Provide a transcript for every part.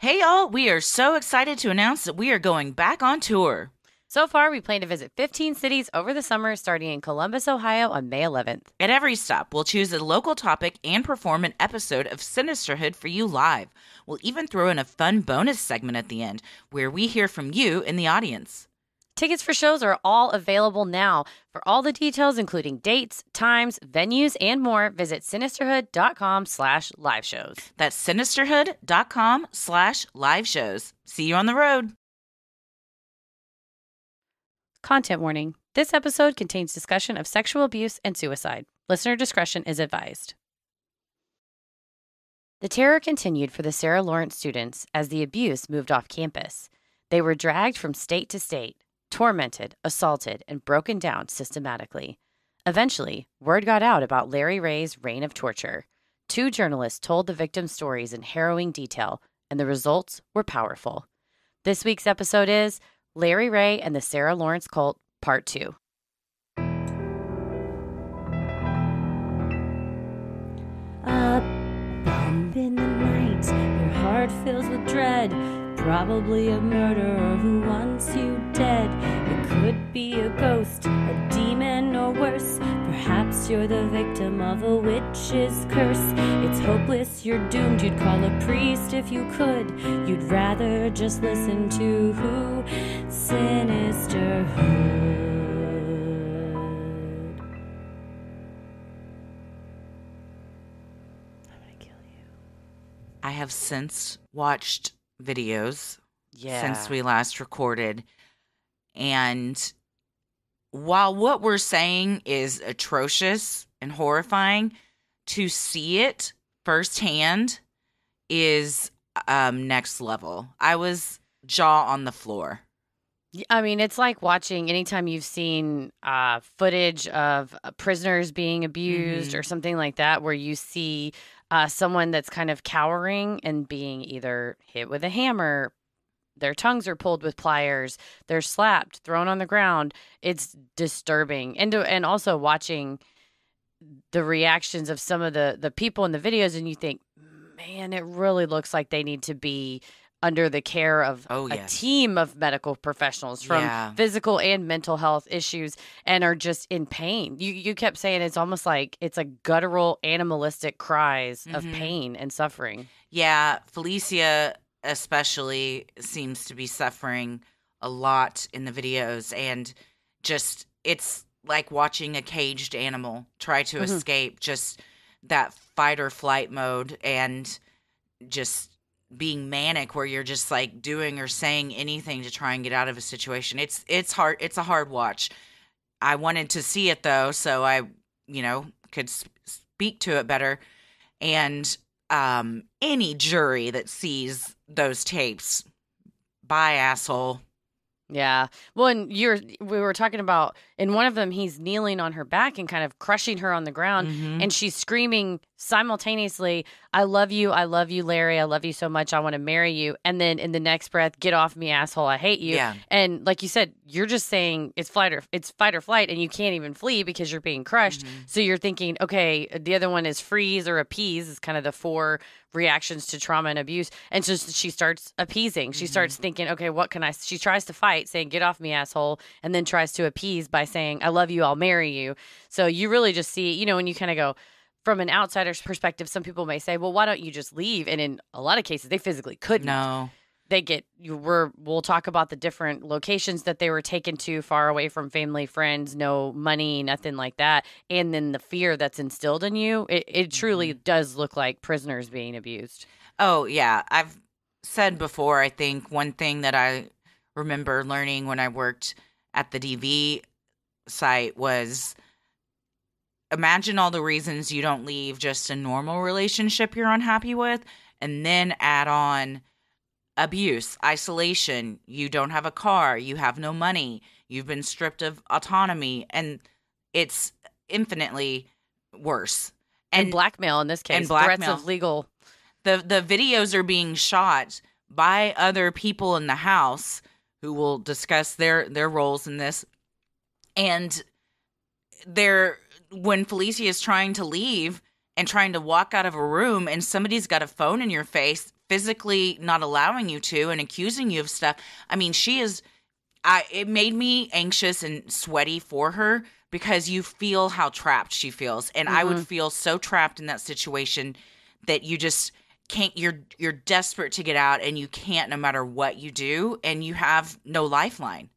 Hey, y'all, we are so excited to announce that we are going back on tour. So far, we plan to visit 15 cities over the summer, starting in Columbus, Ohio on May 11th. At every stop, we'll choose a local topic and perform an episode of Sinisterhood for you live. We'll even throw in a fun bonus segment at the end where we hear from you in the audience. Tickets for shows are all available now. For all the details, including dates, times, venues, and more, visit sinisterhood.com slash live shows. That's sinisterhood.com slash live shows. See you on the road. Content warning. This episode contains discussion of sexual abuse and suicide. Listener discretion is advised. The terror continued for the Sarah Lawrence students as the abuse moved off campus. They were dragged from state to state, tormented, assaulted, and broken down systematically. Eventually, word got out about Larry Ray's reign of torture. Two journalists told the victims' stories in harrowing detail, and the results were powerful. This week's episode is Larry Ray and the Sarah Lawrence Cult, Part 2. A bump in the night, your heart fills with dread. Probably a murderer who wants you dead. It could be a ghost, a demon, or worse. Perhaps you're the victim of a witch's curse. It's hopeless, you're doomed. You'd call a priest if you could. You'd rather just listen to who? Sinisterhood. I'm gonna kill you. I have since watched videos Yeah. since we last recorded. And while what we're saying is atrocious and horrifying, to see it firsthand is um next level. I was jaw on the floor. I mean, it's like watching anytime you've seen uh, footage of uh, prisoners being abused Mhm. or something like that, where you see uh, someone that's kind of cowering and being either hit with a hammer, their tongues are pulled with pliers, they're slapped, thrown on the ground. It's disturbing, and to, and also watching the reactions of some of the the people in the videos, and you think, man, it really looks like they need to be under the care of Oh, a team of medical professionals from Yeah. physical and mental health issues and are just in pain. You you kept saying it's almost like it's a guttural animalistic cries of Mhm. pain and suffering. Yeah, Felicia especially seems to be suffering a lot in the videos and just it's like watching a caged animal try to Mhm. escape just that fight or flight mode and just being manic where you're just like doing or saying anything to try and get out of a situation. It's it's hard it's a hard watch. I wanted to see it though so I, you know, could speak to it better and um any jury that sees those tapes bye asshole Yeah. Well, and you're we were talking about in one of them he's kneeling on her back and kind of crushing her on the ground Mhm. and she's screaming simultaneously, I love you, I love you, Larry, I love you so much, I want to marry you. And then in the next breath, get off me, asshole, I hate you. Yeah. And like you said, you're just saying it's flight or it's fight or flight, and you can't even flee because you're being crushed. Mm-hmm. So you're thinking, okay, the other one is freeze or appease is kind of the four reactions to trauma and abuse. And so she starts appeasing. She starts Mm-hmm. thinking, okay, what can I? She tries to fight, saying, get off me, asshole, and then tries to appease by saying, I love you, I'll marry you. So you really just see, you know, when you kind of go, from an outsider's perspective, some people may say, "Well, why don't you just leave?" And in a lot of cases, they physically couldn't. No. They get you we're we'll talk about the different locations that they were taken to far away from family friends no money nothing like that. And then the fear that's instilled in you it, it truly mm-hmm. does look like prisoners being abused. Oh, yeah. I've said before, I think one thing that I remember learning when I worked at the DV site was imagine all the reasons you don't leave just a normal relationship you're unhappy with, and then add on abuse, isolation, you don't have a car, you have no money, you've been stripped of autonomy, and it's infinitely worse. and, blackmail in this case. And threats of legal. The the videos are being shot by other people in the house who will discuss their their roles in this and they're when Felicia is trying to leave and trying to walk out of a room and somebody's got a phone in your face physically not allowing you to and accusing you of stuff. I mean, she is I it made me anxious and sweaty for her because you feel how trapped she feels and I would mm-hmm. feel so trapped in that situation that you just can't you're you're desperate to get out and you can't no matter what you do and you have no lifeline.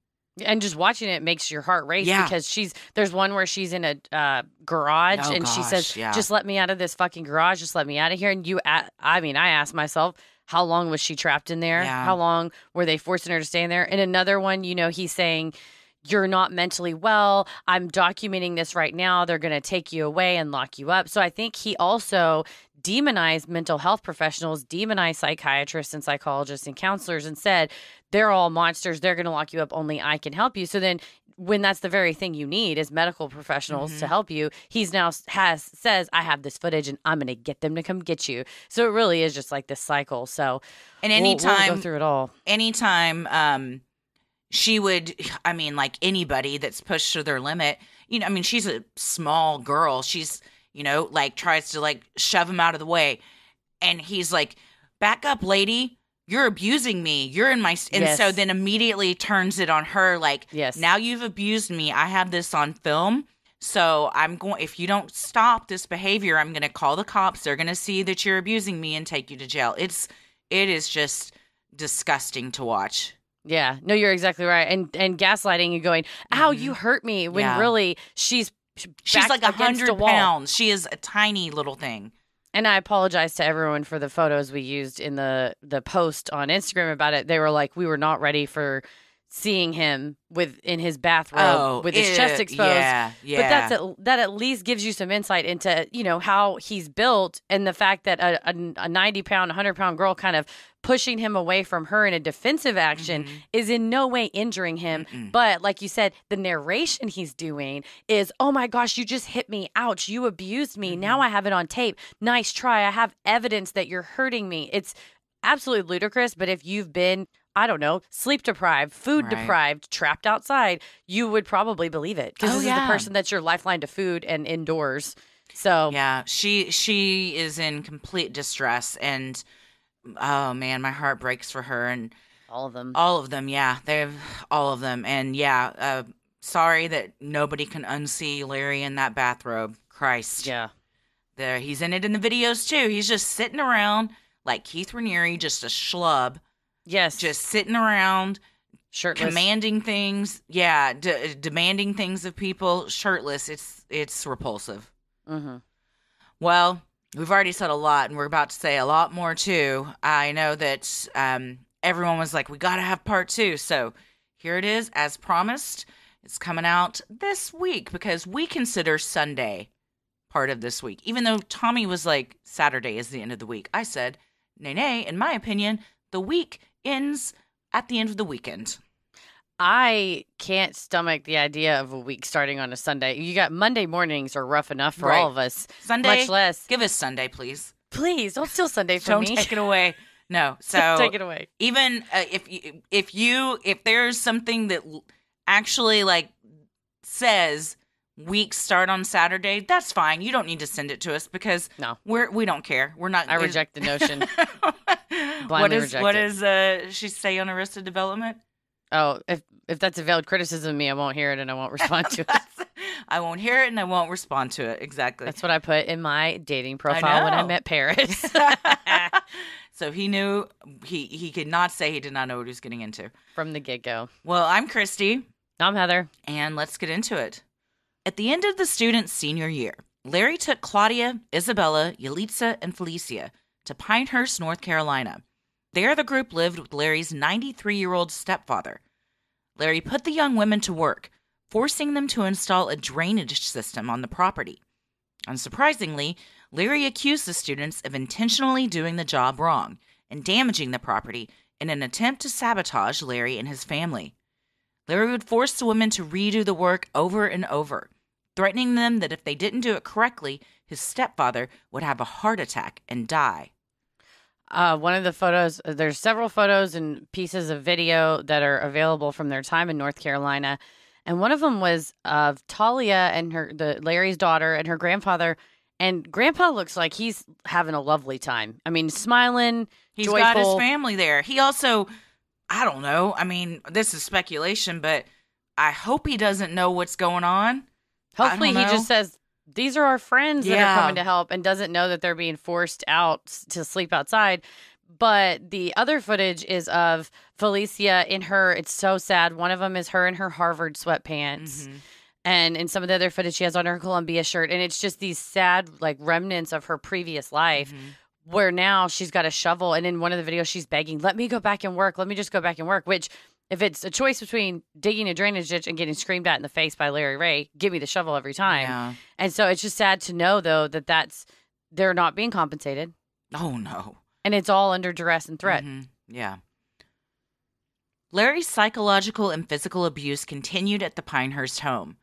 And just watching it makes your heart race Yeah. because she's there's one where she's in a uh, garage Oh, and she says, yeah. "Just let me out of this fucking garage. Just let me out of here." And you, I mean, I asked myself, how long was she trapped in there? Yeah. How long were they forcing her to stay in there? And another one, you know, he's saying. You're not mentally well. I'm documenting this right now. They're going to take you away and lock you up. So I think he also demonized mental health professionals, demonized psychiatrists and psychologists and counselors, and said they're all monsters. They're going to lock you up. Only I can help you. So then, when that's the very thing you need is medical professionals to Mhm. help you, he's now has says I have this footage and I'm going to get them to come get you. So it really is just like this cycle. So And we'll- we'll anytime go through it all. anytime um she would i mean like anybody that's pushed to their limit you know i mean she's a small girl. She's you know like tries to like shove him out of the way. And he's like back up lady. You're abusing me. You're in my st-" and so then immediately turns it on her like Yes. now you've abused me. I have this on film. So i'm going if you don't stop this behavior i'm going to call the cops. They're going to see that you're abusing me and take you to jail. It's it is just disgusting to watch Yeah, no, you're exactly right. And and gaslighting and going, "Ow, you hurt me," when Mm-hmm. Yeah. really she's She's like a hundred pounds. She is a tiny little thing. And I apologize to everyone for the photos we used in the the post on Instagram about it. They were like, we were not ready for seeing him with in his bathrobe with his chest exposed. Oh, Yeah, yeah. But that's at, that at least gives you some insight into you know how he's built and the fact that a, a, a ninety pound, hundred pound girl kind of pushing him away from her in a defensive action Mhm. is in no way injuring him. Mm-mm. But like you said, the narration he's doing is, oh my gosh, you just hit me. Ouch, you abused me. Now Mm-hmm. I have it on tape. Nice try. I have evidence that you're hurting me. It's absolutely ludicrous. But if you've been, I don't know, sleep deprived, food Right. deprived, trapped outside, you would probably believe it because Oh, this is yeah. the person that's your lifeline to food and indoors. So Yeah, she she is in complete distress, and oh man, my heart breaks for her and all of them. all of them. Yeah, they've all of them, and yeah. Uh, sorry that nobody can unsee Larry in that bathrobe. Christ, yeah. there he's in it in the videos too. He's just sitting around like Keith Raniere, just a schlub, Yes. just sitting around shirtless. commanding things. Yeah d- demanding things of people. Shirtless. It's it's repulsive. Hmm well we've already said a lot and we're about to say a lot more too. I know that um everyone was like we gotta have part two. So here it is as promised. It's coming out this week because we consider sunday part of this week. Even though tommy was like saturday is the end of the week i said nay nay in my opinion the week ends at the end of the weekend I can't stomach the idea of a week starting on a Sunday. You got Monday mornings are rough enough for Right. all of us. Sunday, Much less. give us Sunday, please. Please don't steal Sunday from Don't me. take it away. No, so take it away. even uh, if you, if you if there's something that actually like says weeks start on Saturday, that's fine. You don't need to send it to us because No. we're we don't care. We're not. I reject the notion. what is reject what it. is uh she say on Arrested Development? Oh, if if that's a valid criticism of me, I won't hear it and I won't respond to it. I won't hear it and I won't respond to it. Exactly. That's what I put in my dating profile when I met Paris. so he knew he he could not say he did not know what he was getting into. From the get go. Well, I'm Christy, I'm Heather. and let's get into it. At the end of the student's senior year, Larry took Claudia, Isabella, Yalitza, and Felicia to Pinehurst, North Carolina. There, the group lived with Larry's 93 year old stepfather. Larry put the young women to work, forcing them to install a drainage system on the property. Unsurprisingly, Larry accused the students of intentionally doing the job wrong and damaging the property in an attempt to sabotage Larry and his family. Larry would force the women to redo the work over and over, threatening them that if they didn't do it correctly, his stepfather would have a heart attack and die. Uh, one of the photos, there's several photos and pieces of video that are available from their time in North Carolina. And one of them was of Talia and her, the Larry's daughter and her grandfather. And Grandpa looks like he's having a lovely time. I mean, smiling. He's joyful. got his family there. He also, I don't know. I mean, this is speculation, but I hope he doesn't know what's going on. Hopefully, he just says, These are our friends that are coming to help and doesn't know that they're being forced out to sleep outside. But the other footage is of Felicia in her, it's so sad. One of them is her in her Harvard sweatpants. Mhm. And in some of the other footage, she has on her Columbia shirt. And it's just these sad, like, remnants of her previous life Mhm. Where now she's got a shovel. And in one of the videos, she's begging, let me go back and work. Let me just go back and work. Which, if it's a choice between digging a drainage ditch and getting screamed at in the face by Larry Ray, give me the shovel every time. Yeah. And so it's just sad to know, though, that that's they're not being compensated. Oh, no. And it's all under duress and threat. Mhm. Yeah. Larry's psychological and physical abuse continued at the Pinehurst home.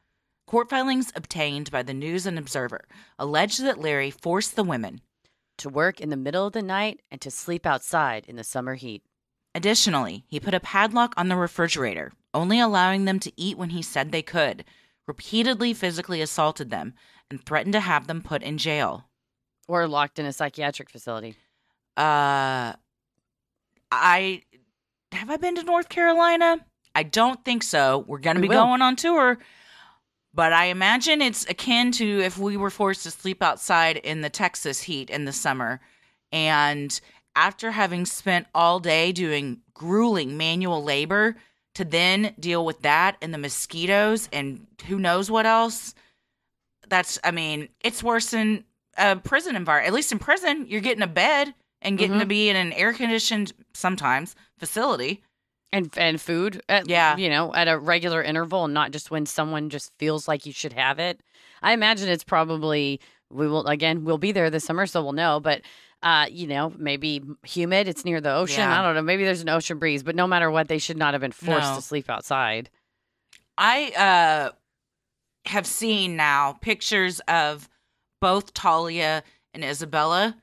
Court filings obtained by the News and Observer allege that Larry forced the women. To work in the middle of the night and to sleep outside in the summer heat. Additionally, he put a padlock on the refrigerator, only allowing them to eat when he said they could, repeatedly physically assaulted them, and threatened to have them put in jail. Or locked in a psychiatric facility. Uh, I have I been to North Carolina? I don't think so. We're going to be will. going on tour, but I imagine it's akin to if we were forced to sleep outside in the Texas heat in the summer, and after having spent all day doing grueling manual labor to then deal with that and the mosquitoes and who knows what else. That's, I mean, it's worse than a prison environment. At least in prison, you're getting a bed and getting Mhm. to be in an air conditioned, sometimes, facility. And and food, at, Yeah. you know, at a regular interval, and not just when someone just feels like you should have it. I imagine it's probably we will again we'll be there this summer, so we'll know. But uh, you know, maybe humid. It's near the ocean. Yeah. I don't know. Maybe there's an ocean breeze, but no matter what, they should not have been forced No. to sleep outside. I uh, have seen now pictures of both Talia and Isabella.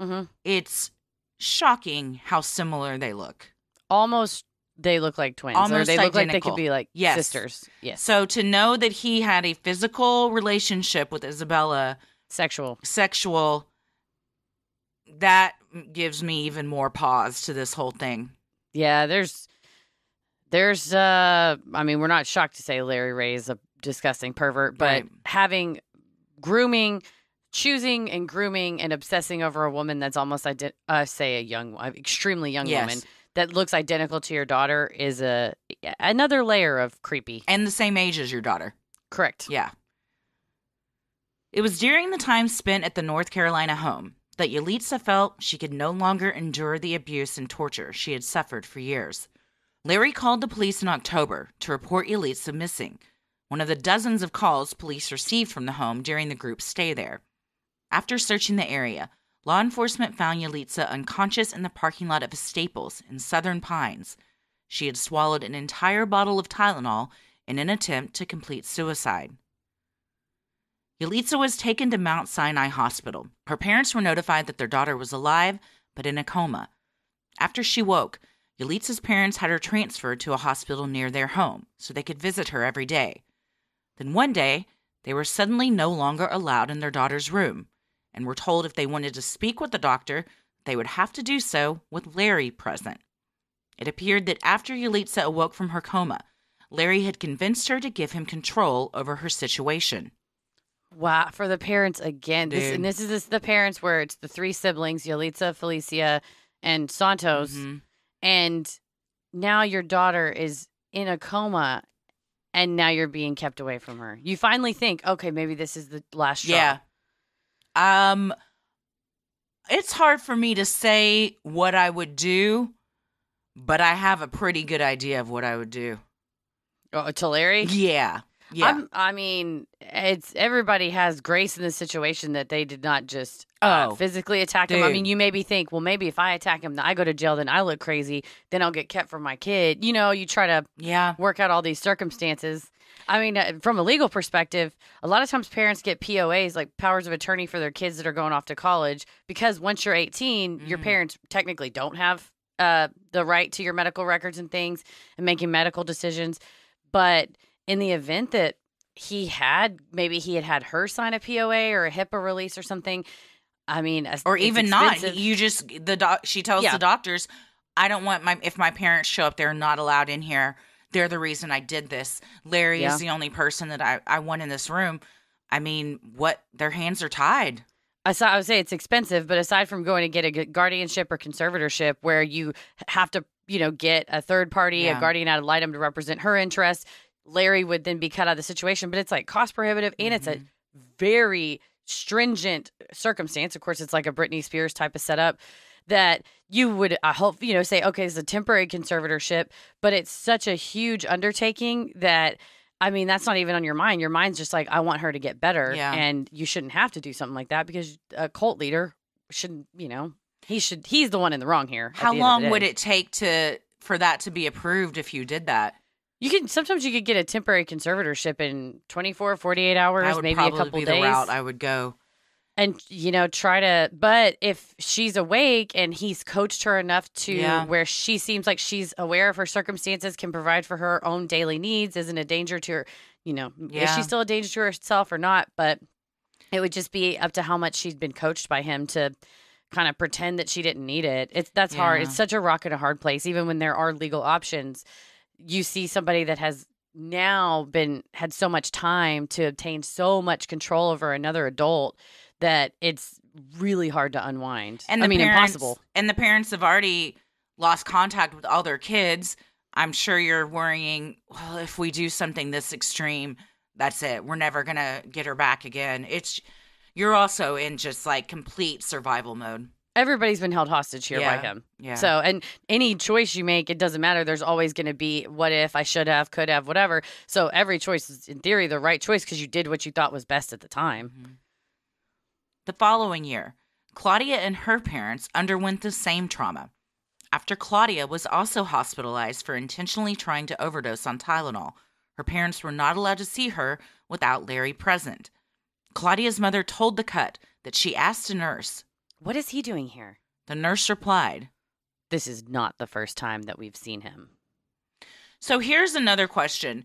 hmm It's shocking how similar they look. Almost, they look like twins, or Almost they look like they could be like Yes. sisters. Yes, So to know that he had a physical relationship with Isabella, sexual. sexual, that gives me even more pause to this whole thing. Yeah, there's, there's. uh I mean, we're not shocked to say Larry Ray is a disgusting pervert, but Right. having grooming, choosing and grooming and obsessing over a woman that's almost ident- uh, say a young, extremely young Yes. woman that looks identical to your daughter is a another layer of creepy. And the same age as your daughter. Correct. Yeah. It was during the time spent at the North Carolina home that Yalitza felt she could no longer endure the abuse and torture she had suffered for years. Larry called the police in October to report Yalitza missing, one of the dozens of calls police received from the home during the group's stay there. After searching the area, law enforcement found Yalitza unconscious in the parking lot of a Staples in Southern Pines. She had swallowed an entire bottle of Tylenol in an attempt to complete suicide. Yalitza was taken to Mount Sinai Hospital. Her parents were notified that their daughter was alive, but in a coma. After she woke, Yalitza's parents had her transferred to a hospital near their home so they could visit her every day. Then one day, they were suddenly no longer allowed in their daughter's room and were told if they wanted to speak with the doctor, they would have to do so with Larry present. It appeared that after Yalitza awoke from her coma, Larry had convinced her to give him control over her situation. Wow, for the parents again. This and this is this, the parents where it's the three siblings, Yalitza, Felicia, and Santos, Mhm. and now your daughter is in a coma, and now you're being kept away from her. You finally think, okay, maybe this is the last straw. Yeah. Um it's hard for me to say what I would do, but I have a pretty good idea of what I would do. Oh, to Larry. Yeah. Yeah. I'm, I mean, it's everybody has grace in the situation that they did not just uh, Oh, physically attack him. I mean, you maybe think, well, maybe if I attack him, I go to jail, then I look crazy, then I'll get kept from my kid. You know, you try to yeah. work out all these circumstances. I mean, uh, from a legal perspective, a lot of times parents get POAs, like powers of attorney for their kids that are going off to college, because once you're 18, your Mhm. parents technically don't have uh, the right to your medical records and things and making medical decisions. But in the event that he had maybe he had had her sign a POA or a HIPAA release or something. I mean, or even not. You just the doc. She tells Yeah. the doctors, "I don't want my if my parents show up, they're not allowed in here. They're the reason I did this. Larry Yeah. is the only person that I I want in this room. I mean, what? Their hands are tied. I saw. I would say it's expensive, but aside from going to get a guardianship or conservatorship, where you have to, you know, get a third party, Yeah. a guardian ad litem to represent her interests, Larry would then be cut out of the situation. But it's like cost prohibitive, and it's a Mhm. very stringent circumstance. Of course, it's like a Britney Spears type of setup that you would, I hope, you know, say, okay, it's a temporary conservatorship, but it's such a huge undertaking that. I mean, that's not even on your mind. Your mind's just like, I want her to get better. Yeah. And you shouldn't have to do something like that because a cult leader shouldn't, you know, he should, he's the one in the wrong here. How the end of the long would it take to for that to be approved if you did that? You can, sometimes you could get a temporary conservatorship in 24, 48 hours, maybe a couple be days. the route I would go. And you know try to but if she's awake and he's coached her enough to Yeah. where she seems like she's aware of her circumstances can provide for her own daily needs isn't a danger to her you know is she still a danger to herself or not? But it would just be up to how much she's been coached by him to kind of pretend that she didn't need it. It's that's hard. It's such a rock and a hard place even when there are legal options. You see somebody that has now been had so much time to obtain so much control over another adult that it's really hard to unwind. And I mean, parents, impossible. And the parents have already lost contact with all their kids. I'm sure you're worrying, well, if we do something this extreme, that's it. We're never going to get her back again. It's you're also in just like complete survival mode. Everybody's been held hostage here by him. Yeah. So, and any choice you make, it doesn't matter. There's always going to be what if I should have, could have, whatever. So every choice is, in theory, the right choice because you did what you thought was best at the time. Mhm. The following year, Claudia and her parents underwent the same trauma. After Claudia was also hospitalized for intentionally trying to overdose on Tylenol, her parents were not allowed to see her without Larry present. Claudia's mother told the cut that she asked a nurse. What is he doing here? The nurse replied, This is not the first time that we've seen him. So here's another question.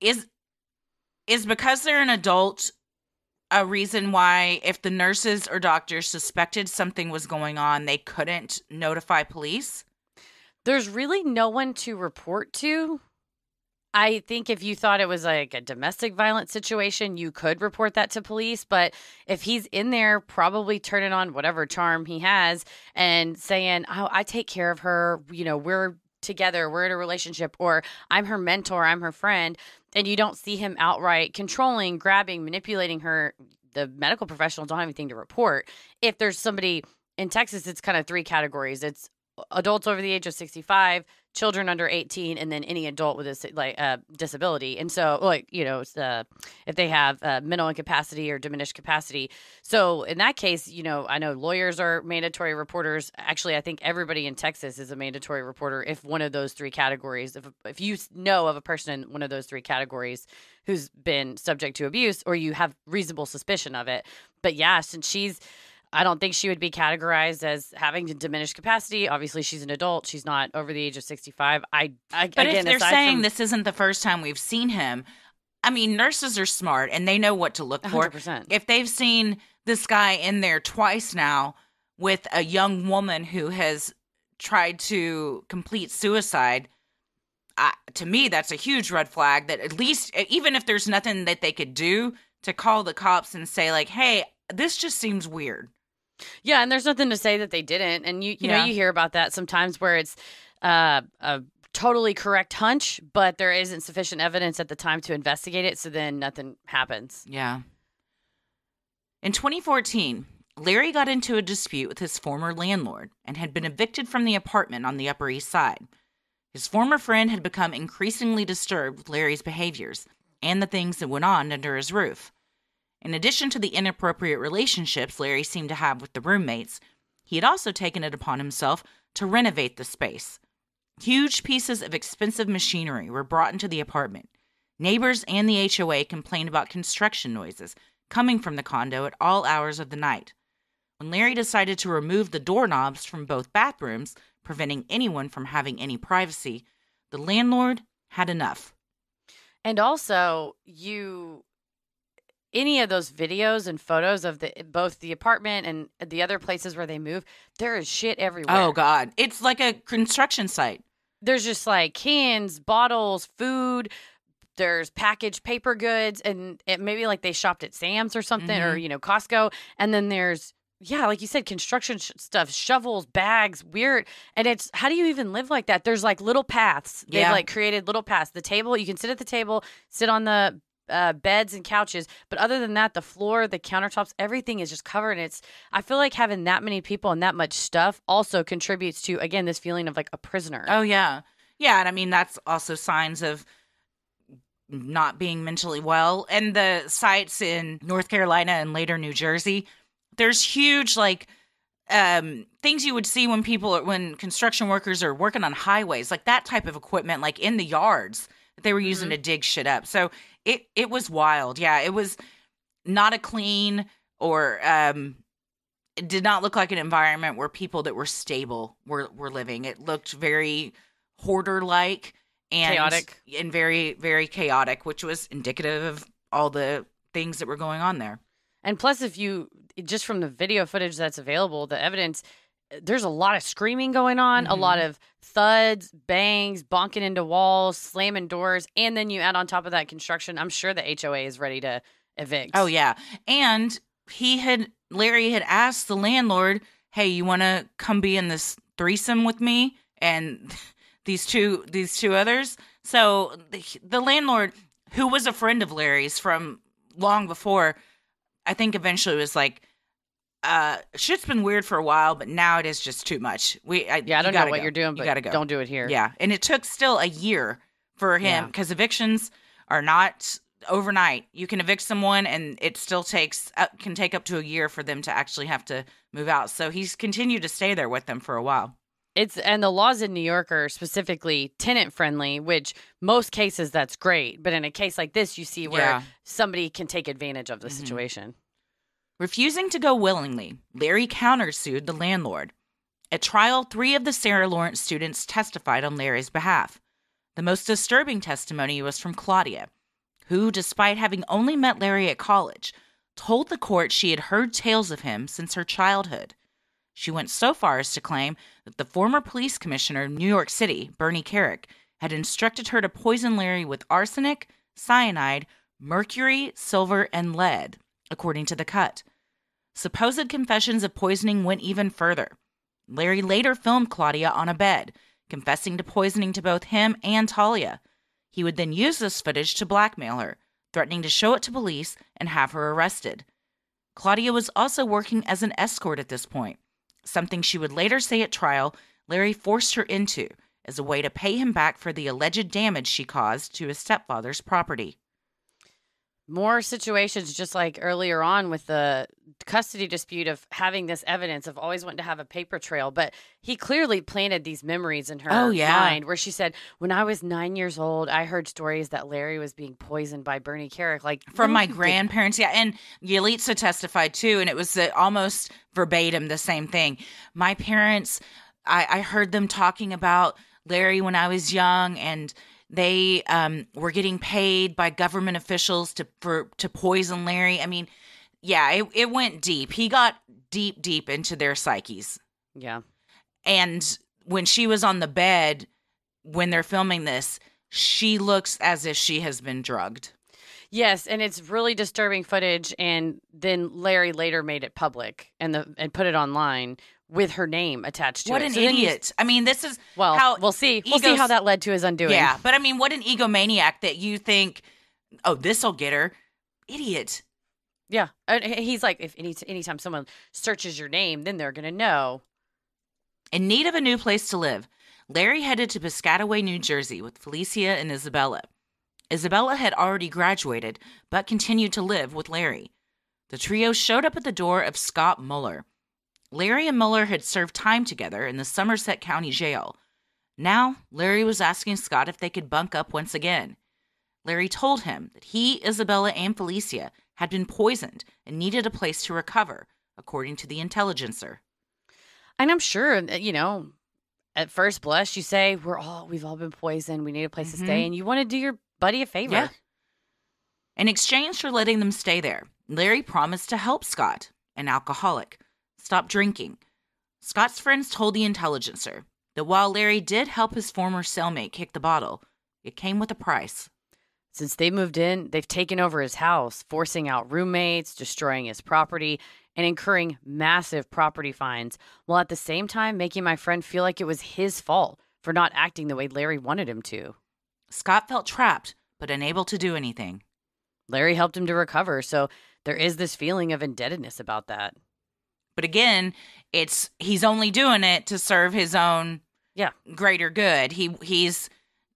Is is because they're an adult a reason why if the nurses or doctors suspected something was going on, they couldn't notify police? There's really no one to report to. I think if you thought it was like a domestic violence situation, you could report that to police. But if he's in there, probably turning on whatever charm he has and saying, Oh, I take care of her, you know, we're together, we're in a relationship, or I'm her mentor, I'm her friend, and you don't see him outright controlling, grabbing, manipulating her, the medical professional don't have anything to report. If there's somebody in Texas, it's kind of three categories. It's adults over the age of 65 children under 18 and then any adult with a like uh, disability. And so like you know uh, if they have uh, mental incapacity or diminished capacity. So in that case you know i know lawyers are mandatory reporters. Actually i think everybody in texas is a mandatory reporter if one of those three categories if, if you know of a person in one of those three categories who's been subject to abuse or you have reasonable suspicion of it. But yeah since she's I don't think she would be categorized as having diminished capacity. Obviously, she's an adult. She's not over the age of 65. I, I But again, if they're saying from, this isn't the first time we've seen him, I mean, nurses are smart and they know what to look for. 100%. If they've seen this guy in there twice now with a young woman who has tried to complete suicide, I, to me, that's a huge red flag. That at least, even if there's nothing that they could do to call the cops and say, like, hey, this just seems weird. Yeah, and there's nothing to say that they didn't. And you, you Yeah. know, you hear about that sometimes where it's uh, a totally correct hunch, but there isn't sufficient evidence at the time to investigate it. So then nothing happens. Yeah. In 2014, Larry got into a dispute with his former landlord and had been evicted from the apartment on the Upper East Side. His former friend had become increasingly disturbed with Larry's behaviors and the things that went on under his roof. In addition to the inappropriate relationships Larry seemed to have with the roommates, he had also taken it upon himself to renovate the space. Huge pieces of expensive machinery were brought into the apartment. Neighbors and the HOA complained about construction noises coming from the condo at all hours of the night. When Larry decided to remove the doorknobs from both bathrooms, preventing anyone from having any privacy, the landlord had enough. And also, you any of those videos and photos of the both the apartment and the other places where they move, there is shit everywhere. Oh God, it's like a construction site. There's just like cans, bottles, food. There's packaged paper goods, and it maybe like they shopped at Sam's or something, or Mhm. you know Costco. And then there's yeah, like you said, construction sh- stuff, shovels, bags, weird. And it's how do you even live like that? There's like little paths. They've Yeah. like created little paths. The table you can sit at the table, sit on the uh, beds and couches, but other than that, the floor, the countertops, everything is just covered. And it's I feel like having that many people and that much stuff also contributes to again this feeling of like a prisoner. Oh yeah, yeah, and I mean that's also signs of not being mentally well. And the sites in North Carolina and later New Jersey, there's huge like um things you would see when people when construction workers are working on highways like that type of equipment like in the yards that they were using Mhm. to dig shit up so it it was wild. Yeah it was not a clean or um it did not look like an environment where people that were stable were were living. It looked very hoarder like and Chaotic. and very very chaotic which was indicative of all the things that were going on there. And plus, if you just from the video footage that's available, the evidence, there's a lot of screaming going on, a lot mm-hmm. of thuds, bangs, bonking into walls, slamming doors, and then you add on top of that construction. I'm sure the HOA is ready to evict. Oh yeah. And he had Larry had asked the landlord, "Hey, you want to come be in this threesome with me and these two these two others?" So the, the landlord, who was a friend of Larry's from long before, I think eventually was like, "Uh, shit's been weird for a while, but now it is just too much. We, I, Yeah, I don't know what go. you're doing, You gotta go. don't do it here. Yeah, and it took still a year for him Yeah. because evictions are not overnight. You can evict someone, and it still takes uh, can take up to a year for them to actually have to move out. So he's continued to stay there with them for a while. It's and the laws in New York are specifically tenant friendly, which most cases that's great. But in a case like this, you see where Yeah. somebody can take advantage of the Mhm. situation. Refusing to go willingly, Larry countersued the landlord. At trial, three of the Sarah Lawrence students testified on Larry's behalf. The most disturbing testimony was from Claudia, who, despite having only met Larry at college, told the court she had heard tales of him since her childhood. She went so far as to claim that the former police commissioner of New York City, Bernie Kerik, had instructed her to poison Larry with arsenic, cyanide, mercury, silver, and lead, according to the cut. Supposed confessions of poisoning went even further. Larry later filmed Claudia on a bed, confessing to poisoning to both him and Talia. He would then use this footage to blackmail her, threatening to show it to police and have her arrested. Claudia was also working as an escort at this point, something she would later say at trial Larry forced her into as a way to pay him back for the alleged damage she caused to his stepfather's property. More situations just like earlier on with the custody dispute of having this evidence of always wanting to have a paper trail but he clearly planted these memories in her Oh, yeah. mind where she said when i was nine years old i heard stories that larry was being poisoned by bernie Kerik like from my grandparents. Yeah, and Yalitza testified too, and it was uh, almost verbatim the same thing. My parents, I, I heard them talking about Larry when I was young, and they um, were getting paid by government officials to for to poison Larry. I mean, yeah, it, it went deep. He got deep, deep into their psyches. yeah And when she was on the bed when they're filming this, she looks as if she has been drugged. Yes, and it's really disturbing footage. And then Larry later made it public and the and put it online with her name attached to What it. an So you- idiot! I mean, this is well, how we'll see. We'll see how that led to his undoing. yeah. But I mean, what an egomaniac that you think, oh, this'll get her, idiot. yeah. And he's like, if any anytime someone searches your name, then they're gonna know. In need of a new place to live, Larry headed to Piscataway, New Jersey, with Felicia and Isabella. Isabella had already graduated, but continued to live with Larry. The trio showed up at the door of Scott Mueller. Larry and Mueller had served time together in the Somerset County Jail. Now, Larry was asking Scott if they could bunk up once again. Larry told him that he, Isabella, and Felicia had been poisoned and needed a place to recover, according to the Intelligencer. And I'm sure, you know, at first blush, you say we're all we've all been poisoned. We need a place to stay, Mhm. and you want to do your Buddy a favor. Yeah. In exchange for letting them stay there, Larry promised to help Scott, an alcoholic, stop drinking. Scott's friends told the Intelligencer that while Larry did help his former cellmate kick the bottle, it came with a price. Since they moved in, they've taken over his house, forcing out roommates, destroying his property, and incurring massive property fines, while at the same time making my friend feel like it was his fault for not acting the way Larry wanted him to. Scott felt trapped, but unable to do anything. Larry helped him to recover, so there is this feeling of indebtedness about that. But again, it's he's only doing it to serve his own Yeah. greater good. He he's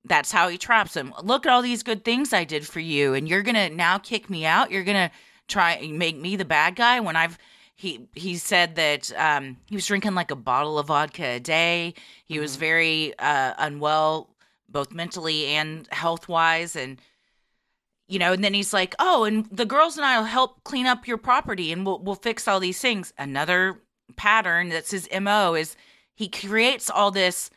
that's how he traps him. Look at all these good things I did for you, and you're gonna now kick me out. You're gonna try make me the bad guy when I've he he said that um, he was drinking like a bottle of vodka a day. He was Mhm. very uh, unwell, both mentally and health wise, and you know. And then he's like, "Oh, and the girls and I will help clean up your property, and we'll we'll fix all these things." Another pattern that's his mo is he creates all this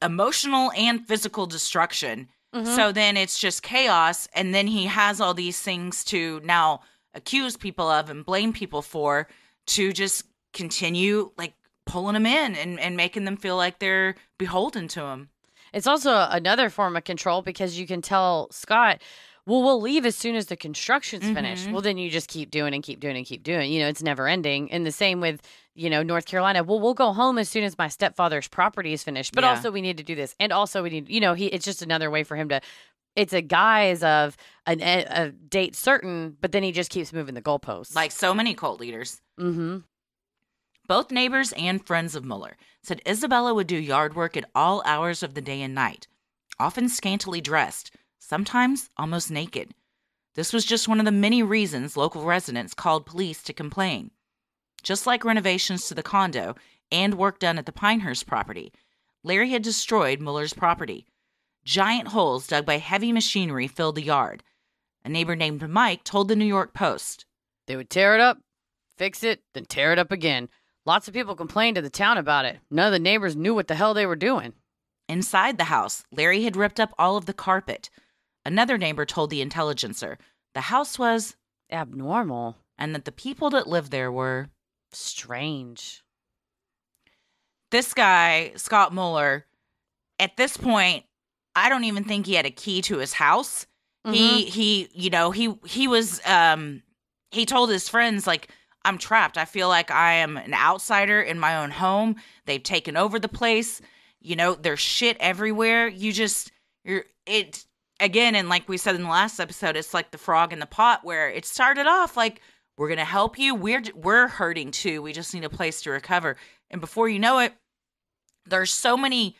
emotional and physical destruction. Mhm. So then it's just chaos. And then he has all these things to now accuse people of and blame people for to just continue like pulling them in and, and making them feel like they're beholden to him. It's also another form of control because you can tell Scott, well, we'll leave as soon as the construction's finished. Mhm. Well, then you just keep doing and keep doing and keep doing. You know, it's never ending. And the same with, you know, North Carolina. Well, we'll go home as soon as my stepfather's property is finished. But Yeah. also, we need to do this. And also, we need, you know, he, it's just another way for him to, it's a guise of an, a, a date certain, but then he just keeps moving the goalposts. Like so many cult leaders. mm-hmm. Both neighbors and friends of Mueller said Isabella would do yard work at all hours of the day and night, often scantily dressed, sometimes almost naked. This was just one of the many reasons local residents called police to complain. Just like renovations to the condo and work done at the Pinehurst property, Larry had destroyed Mueller's property. Giant holes dug by heavy machinery filled the yard. A neighbor named Mike told the New York Post. They would tear it up, fix it, then tear it up again. Lots of people complained to the town about it. None of the neighbors knew what the hell they were doing. Inside the house, Larry had ripped up all of the carpet. Another neighbor told the Intelligencer the house was, Abnormal. and that the people that lived there were. Strange. This guy, Scott Mueller, at this point, I don't even think he had a key to his house. He he, you know, he he was um he told his friends like I'm trapped. I feel like I am an outsider in my own home. They've taken over the place. You know, there's shit everywhere. You just you're it again and like we said in the last episode, it's like the frog in the pot where it started off like we're to help you. We're we're hurting too. We just need a place to recover. And before you know it, there's so many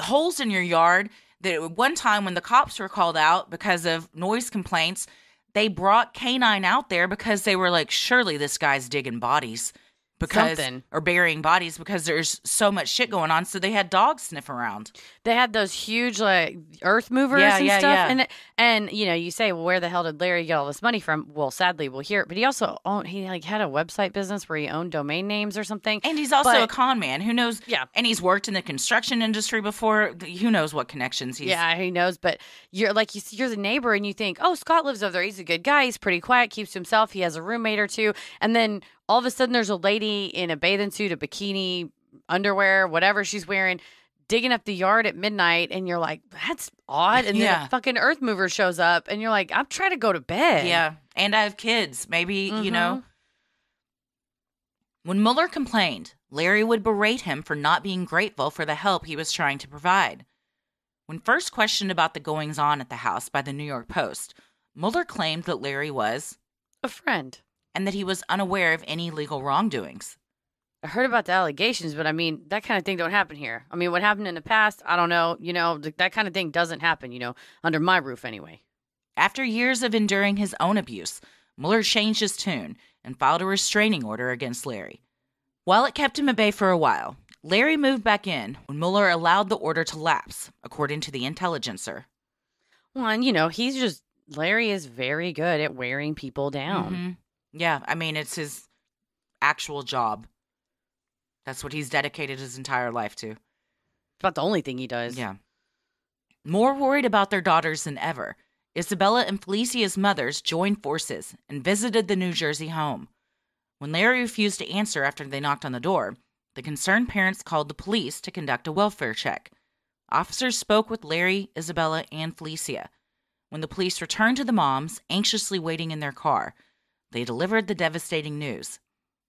holes in your yard that at one time when the cops were called out because of noise complaints, they brought canine out there because they were like, surely this guy's digging bodies because Something. or burying bodies because there's so much shit going on. So they had dogs sniff around. They had those huge like earth movers Yeah, and yeah, stuff, yeah. and and you know you say, well, where the hell did Larry get all this money from? Well, sadly, we'll hear it. But he also owned he like had a website business where he owned domain names or something. And he's also But- a con man. Who knows? Yeah. And he's worked in the construction industry before. Who knows what connections he's yeah, he knows. But you're like you, you're the neighbor, and you think, oh, Scott lives over there. He's a good guy. He's pretty quiet, keeps to himself. He has a roommate or two, and then all of a sudden, there's a lady in a bathing suit, a bikini, underwear, whatever she's wearing. Digging up the yard at midnight, and you're like, "That's odd." And then a fucking earth mover shows up, and you're like, "I'm trying to go to bed." Yeah. And I have kids. Maybe, you Mhm. know. When Mueller complained, Larry would berate him for not being grateful for the help he was trying to provide. When first questioned about the goings on at the house by the New York Post, Mueller claimed that Larry was, a friend. And that he was unaware of any legal wrongdoings. I heard about the allegations, but I mean, that kind of thing don't happen here. I mean, what happened in the past, I don't know. You know, th- that kind of thing doesn't happen, you know, under my roof anyway. After years of enduring his own abuse, Mueller changed his tune and filed a restraining order against Larry. While it kept him at bay for a while, Larry moved back in when Mueller allowed the order to lapse, according to the Intelligencer. Well, and, you know, he's just, Larry is very good at wearing people down. Mhm. Yeah, I mean, it's his actual job. That's what he's dedicated his entire life to. It's about the only thing he does. Yeah. More worried about their daughters than ever, Isabella and Felicia's mothers joined forces and visited the New Jersey home. When Larry refused to answer after they knocked on the door, the concerned parents called the police to conduct a welfare check. Officers spoke with Larry, Isabella, and Felicia. When the police returned to the moms, anxiously waiting in their car, they delivered the devastating news.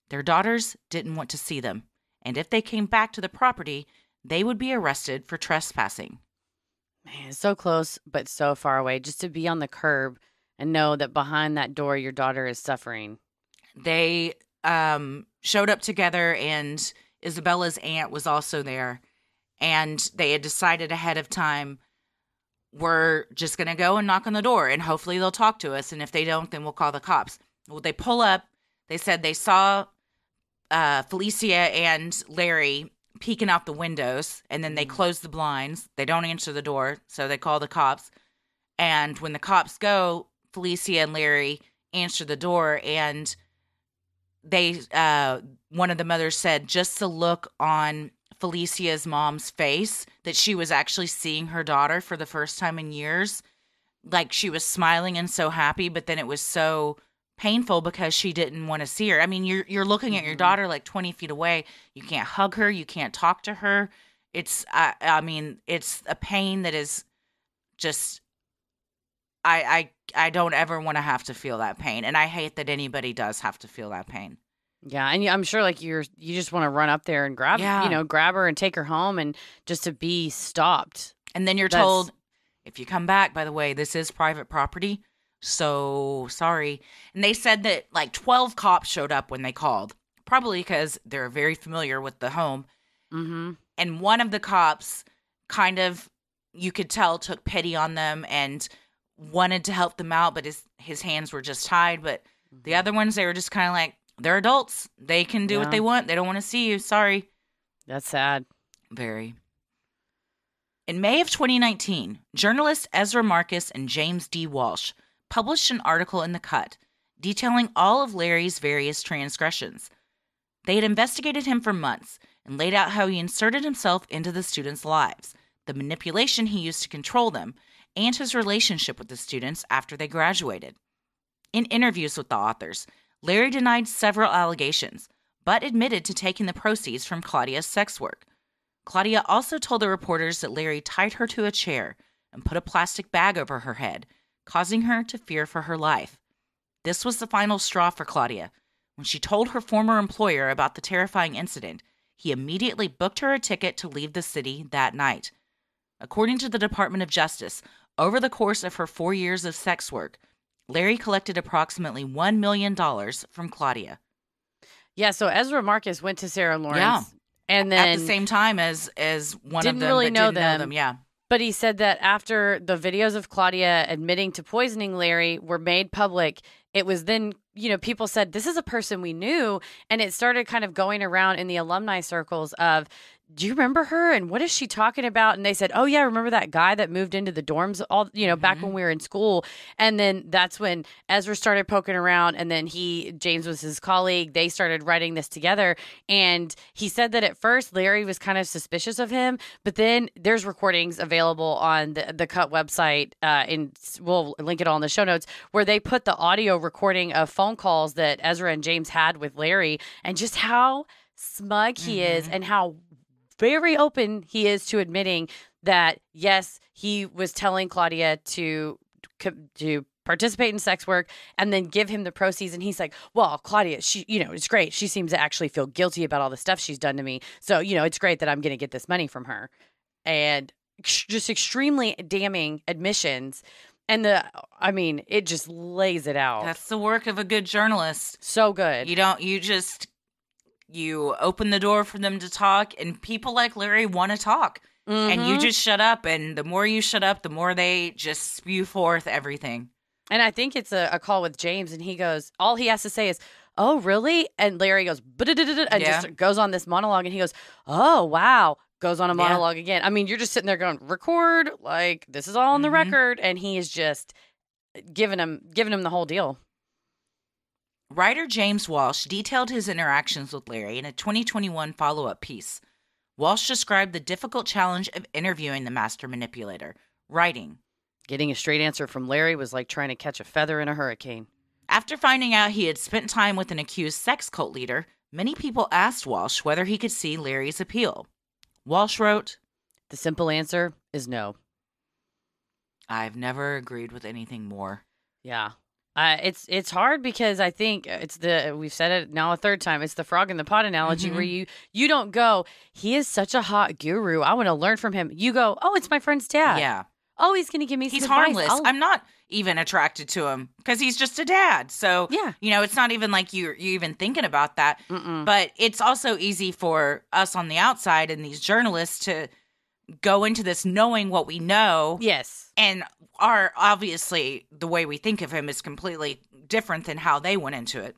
Their daughters didn't want to see them, and if they came back to the property, they would be arrested for trespassing. Man, so close, but so far away. Just to be on the curb and know that behind that door, your daughter is suffering. They um, showed up together, and Isabella's aunt was also there. And they had decided ahead of time we're just going to go and knock on the door, and hopefully they'll talk to us. And if they don't, then we'll call the cops. Well, they pull up. They said they saw uh, Felicia and Larry peeking out the windows and then they close the blinds. They don't answer the door, so they call the cops. And when the cops go, Felicia and Larry answer the door and they uh one of the mothers said just the look on Felicia's mom's face that she was actually seeing her daughter for the first time in years. Like she was smiling and so happy, but then it was so painful because she didn't want to see her. I mean, you're you're looking at your Mhm. daughter like 20 feet away. You can't hug her, you can't talk to her. It's I I mean, it's a pain that is just I I I don't ever want to have to feel that pain, and I hate that anybody does have to feel that pain. Yeah, and I'm sure like you're you just want to run up there and grab Yeah. you know grab her and take her home and just to be stopped. And then you're That's- told if you come back, by the way, this is private property. So sorry. And they said that like 12 cops showed up when they called, probably because they're very familiar with the home. Mm-hmm. And one of the cops kind of, you could tell, took pity on them and wanted to help them out, but his, his hands were just tied. But the other ones, they were just kind of like, they're adults. They can do Yeah. what they want. They don't want to see you. Sorry. That's sad. Very. In May of 2019, journalists Ezra Marcus and James D. Walsh published an article in The Cut detailing all of Larry's various transgressions. They had investigated him for months and laid out how he inserted himself into the students' lives, the manipulation he used to control them, and his relationship with the students after they graduated. In interviews with the authors, Larry denied several allegations, but admitted to taking the proceeds from Claudia's sex work. Claudia also told the reporters that Larry tied her to a chair and put a plastic bag over her head, causing her to fear for her life. This was the final straw for Claudia. When she told her former employer about the terrifying incident, he immediately booked her a ticket to leave the city that night. According to the Department of Justice, over the course of her four years of sex work, Larry collected approximately $1 million from Claudia. Yeah. So Ezra Marcus went to Sarah Lawrence. Yeah. And then At the same time as as one of them really know didn't know them. them, yeah. But he said that after the videos of Claudia admitting to poisoning Larry were made public, it was then, you know, people said, this is a person we knew. And it started kind of going around in the alumni circles of, do you remember her? And what is she talking about? And they said, oh, yeah, remember that guy that moved into the dorms all, you know, back Mhm. when we were in school. And then that's when Ezra started poking around. And then he, James was his colleague. They started writing this together. And he said that at first Larry was kind of suspicious of him, but then there's recordings available on the, the Cut website, uh, and we'll link it all in the show notes, where they put the audio recording of phone calls that Ezra and James had with Larry, and just how smug he is, Mhm. and how very open he is to admitting that yes, he was telling Claudia to to participate in sex work and then give him the proceeds. And he's like well claudia she you know it's great. She seems to actually feel guilty about all the stuff she's done to me. So you know it's great that i'm going to get this money from her. And just extremely damning admissions. And the i mean it just lays it out. That's the work of a good journalist. so good. You don't you just you open the door for them to talk and people like Larry want to talk. And you Mhm. just shut up and the more you shut up, the more they just spew forth everything. And I think it's a, a call with James, and he goes, all he has to say is, "Oh, really?" And Larry goes, and Yeah. just goes on this monologue, and he goes, "Oh, wow." Goes on a Yeah. monologue again. I mean, you're just sitting there going, "Record, like this is all on the Mhm. record," and he is just giving him giving him the whole deal. Writer James Walsh detailed his interactions with Larry in a 2021 follow up piece. Walsh described the difficult challenge of interviewing the master manipulator, writing. Getting a straight answer from Larry was like trying to catch a feather in a hurricane. After finding out he had spent time with an accused sex cult leader, many people asked Walsh whether he could see Larry's appeal. Walsh wrote, The simple answer is no. I've never agreed with anything more. Yeah. Uh, it's it's hard because I think it's the we've said it now a third time. It's the frog in the pot analogy where Mhm. you you don't go. He is such a hot guru. I want to learn from him. You go. Oh, it's my friend's dad. Yeah. Oh, he's gonna give me. He's harmless. I'm not even attracted to him because he's just a dad. So, yeah. you know, it's not even like you're, you even thinking about that. Mm-mm. But it's also easy for us on the outside and these journalists to go into this knowing what we know. Yes. And our obviously the way we think of him is completely different than how they went into it.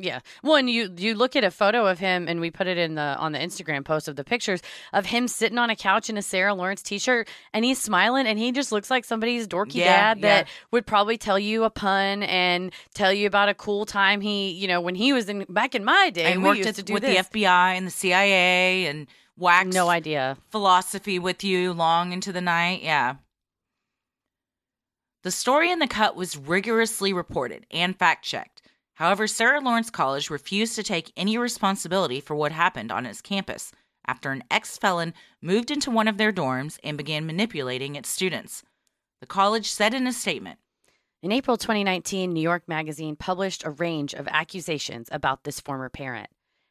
Yeah. Well, and you you look at a photo of him, and we put it in the on the Instagram post of the pictures of him sitting on a couch in a Sarah Lawrence t-shirt, and he's smiling, and he just looks like somebody's dorky Yeah, dad that would probably tell you a pun and tell you about a cool time he, you know, when he was in back in my day, and we worked used at, to do with this. the FBI and the CIA and waxed No idea. philosophy with you long into the night. Yeah. The story in the cut was rigorously reported and fact checked. However, Sarah Lawrence College refused to take any responsibility for what happened on its campus after an ex felon moved into one of their dorms and began manipulating its students. The college said in a statement In April 2019, New York Magazine published a range of accusations about this former parent.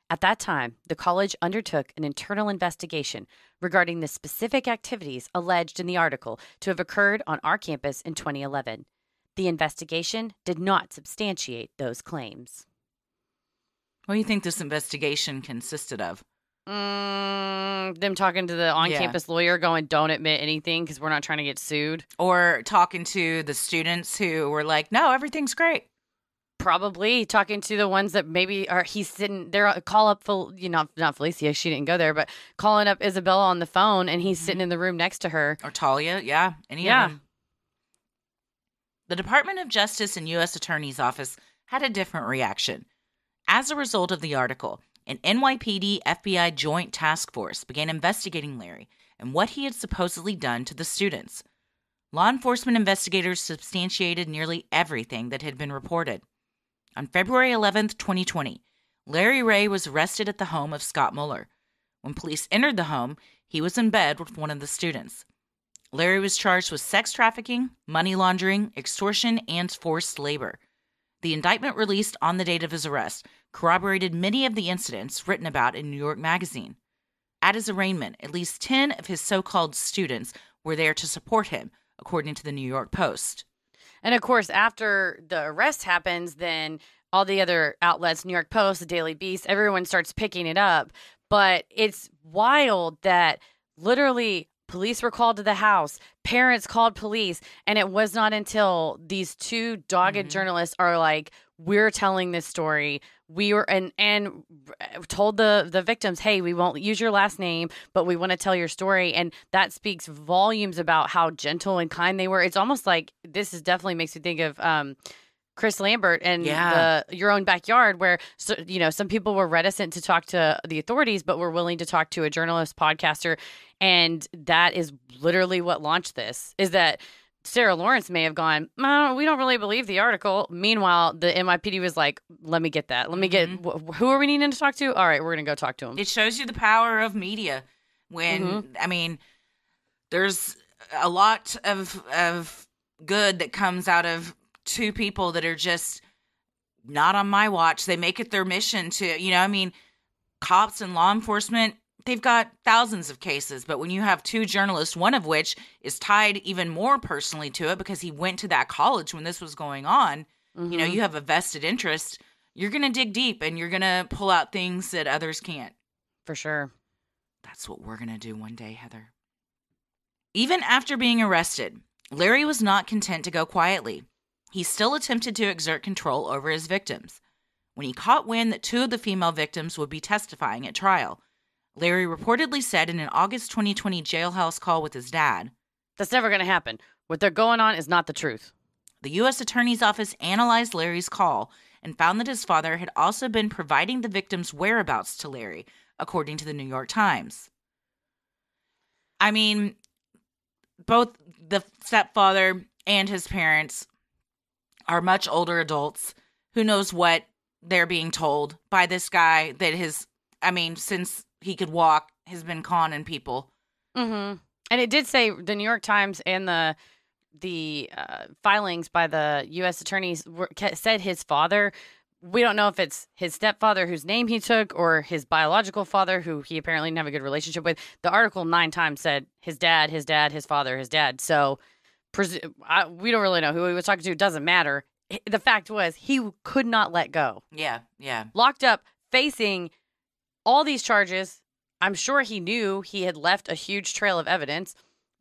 At that time, the college undertook an internal investigation regarding the specific activities alleged in the article to have occurred on our campus in 2011. The investigation did not substantiate those claims. What do you think this investigation consisted of? Mm, them talking to the on campus lawyer going, don't admit anything because we're not trying to get sued. Or talking to the students who were like, no, everything's great. Probably talking to the ones that maybe are he's sitting there. uh, Call up, Fel, you know, not Felicia, she didn't go there, but calling up Isabella on the phone, and he's Mhm. sitting in the room next to her. Or Talia, yeah, any Yeah. of them. The Department of Justice and U.S. Attorney's Office had a different reaction. As a result of the article, an NYPD FBI joint task force began investigating Larry and what he had supposedly done to the students. Law enforcement investigators substantiated nearly everything that had been reported. On February 11, 2020, Larry Ray was arrested at the home of Scott Mueller. When police entered the home, he was in bed with one of the students. Larry was charged with sex trafficking, money laundering, extortion, and forced labor. The indictment released on the date of his arrest corroborated many of the incidents written about in New York Magazine. At his arraignment, at least 10 of his so called students were there to support him, according to the New York Post. And of course, after the arrest happens, then all the other outlets, New York Post, the Daily Beast, everyone starts picking it up. But it's wild that literally police were called to the house, parents called police, and it was not until these two dogged Mhm. journalists are like, "We're telling this story." We were and and told the the victims, "Hey, we won't use your last name, but we want to tell your story." And that speaks volumes about how gentle and kind they were. It's almost like this is definitely makes me think of um Chris Lambert and Yeah. the your own backyard, where so, you know some people were reticent to talk to the authorities, but were willing to talk to a journalist, podcaster, and that is literally what launched this. Is that Sarah Lawrence may have gone, no, we don't really believe the article. Meanwhile, the NYPD was like, let me get that. Let me get wh- who are we needing to talk to? All right, we're gonna go talk to him. It shows you the power of media. When Mhm. I mean, there's a lot of of good that comes out of two people that are just not on my watch. They make it their mission to, you know, I mean, cops and law enforcement, they've got thousands of cases, but when you have two journalists, one of which is tied even more personally to it because he went to that college when this was going on, you know, Mhm. you have a vested interest, you're going to dig deep and you're going to pull out things that others can't. for sure. That's what we're going to do one day, Heather. Even after being arrested, Larry was not content to go quietly. He still attempted to exert control over his victims. When he caught wind that two of the female victims would be testifying at trial, Larry reportedly said in an August 2020 jailhouse call with his dad That's never gonna happen. What they're going on is not the truth. The U.S. Attorney's Office analyzed Larry's call and found that his father had also been providing the victim's whereabouts to Larry, according to the New York Times. I mean, both the stepfather and his parents are much older adults. Who knows what they're being told by this guy that his, I mean, since he could walk, has been conning people. Mm-hmm. And it did say the New York Times and the the uh, filings by the U.S. attorneys were, said his father. We don't know if it's his stepfather whose name he took or his biological father who he apparently didn't have a good relationship with. The article nine times said his dad, his dad, his father, his dad. So presu- I, we don't really know who he was talking to. It doesn't matter. The fact was he could not let go. Yeah, yeah. Locked up, facing all these charges. I'm sure he knew he had left a huge trail of evidence,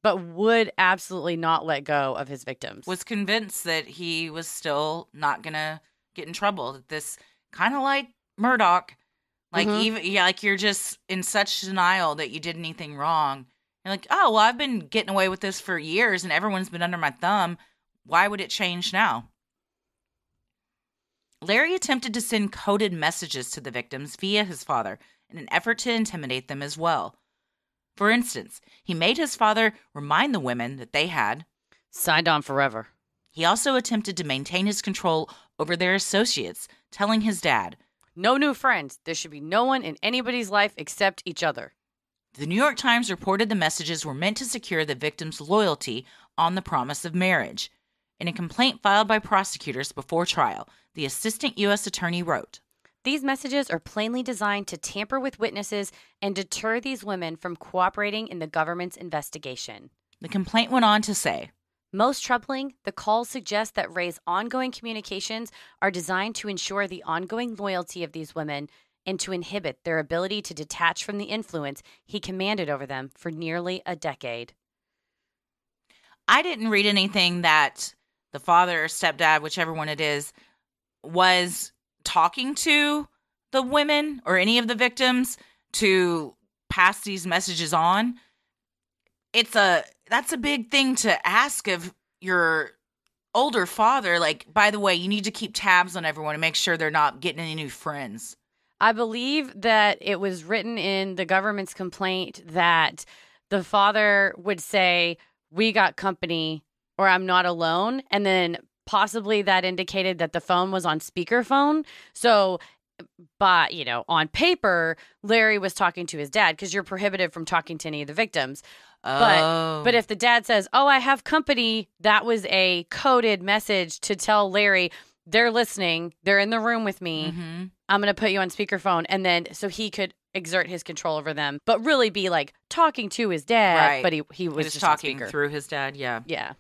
but would absolutely not let go of his victims. Was convinced that he was still not gonna get in trouble. That this kind of like Murdaugh, like Mhm. even yeah, like you're just in such denial that you did anything wrong. You're like, oh well, I've been getting away with this for years, and everyone's been under my thumb. Why would it change now? Larry attempted to send coded messages to the victims via his father in an effort to intimidate them as well. For instance, he made his father remind the women that they had. Signed on forever. He also attempted to maintain his control over their associates, telling his dad, No new friends. There should be no one in anybody's life except each other. The New York Times reported the messages were meant to secure the victim's loyalty on the promise of marriage. In a complaint filed by prosecutors before trial, the assistant U.S. attorney wrote, These messages are plainly designed to tamper with witnesses and deter these women from cooperating in the government's investigation. The complaint went on to say, Most troubling, the calls suggest that Ray's ongoing communications are designed to ensure the ongoing loyalty of these women and to inhibit their ability to detach from the influence he commanded over them for nearly a decade. I didn't read anything that the father or stepdad, whichever one it is, was talking to the women or any of the victims to pass these messages on. It's a that's a big thing to ask of your older father. Like, by the way, you need to keep tabs on everyone and make sure they're not getting any new friends. I believe that it was written in the government's complaint that the father would say, We got company or I'm not alone. And then possibly that indicated that the phone was on speakerphone. So, but, you know, on paper, Larry was talking to his dad because you're prohibited from talking to any of the victims. But- oh. But if the dad says, Oh, I have company, that was a coded message to tell Larry, they're listening, they're in the room with me. Mhm. I'm going to put you on speakerphone. And then so he could exert his control over them, but really be like talking to his dad. Right. But he, he he was, was just talking through his dad. Yeah. Yeah.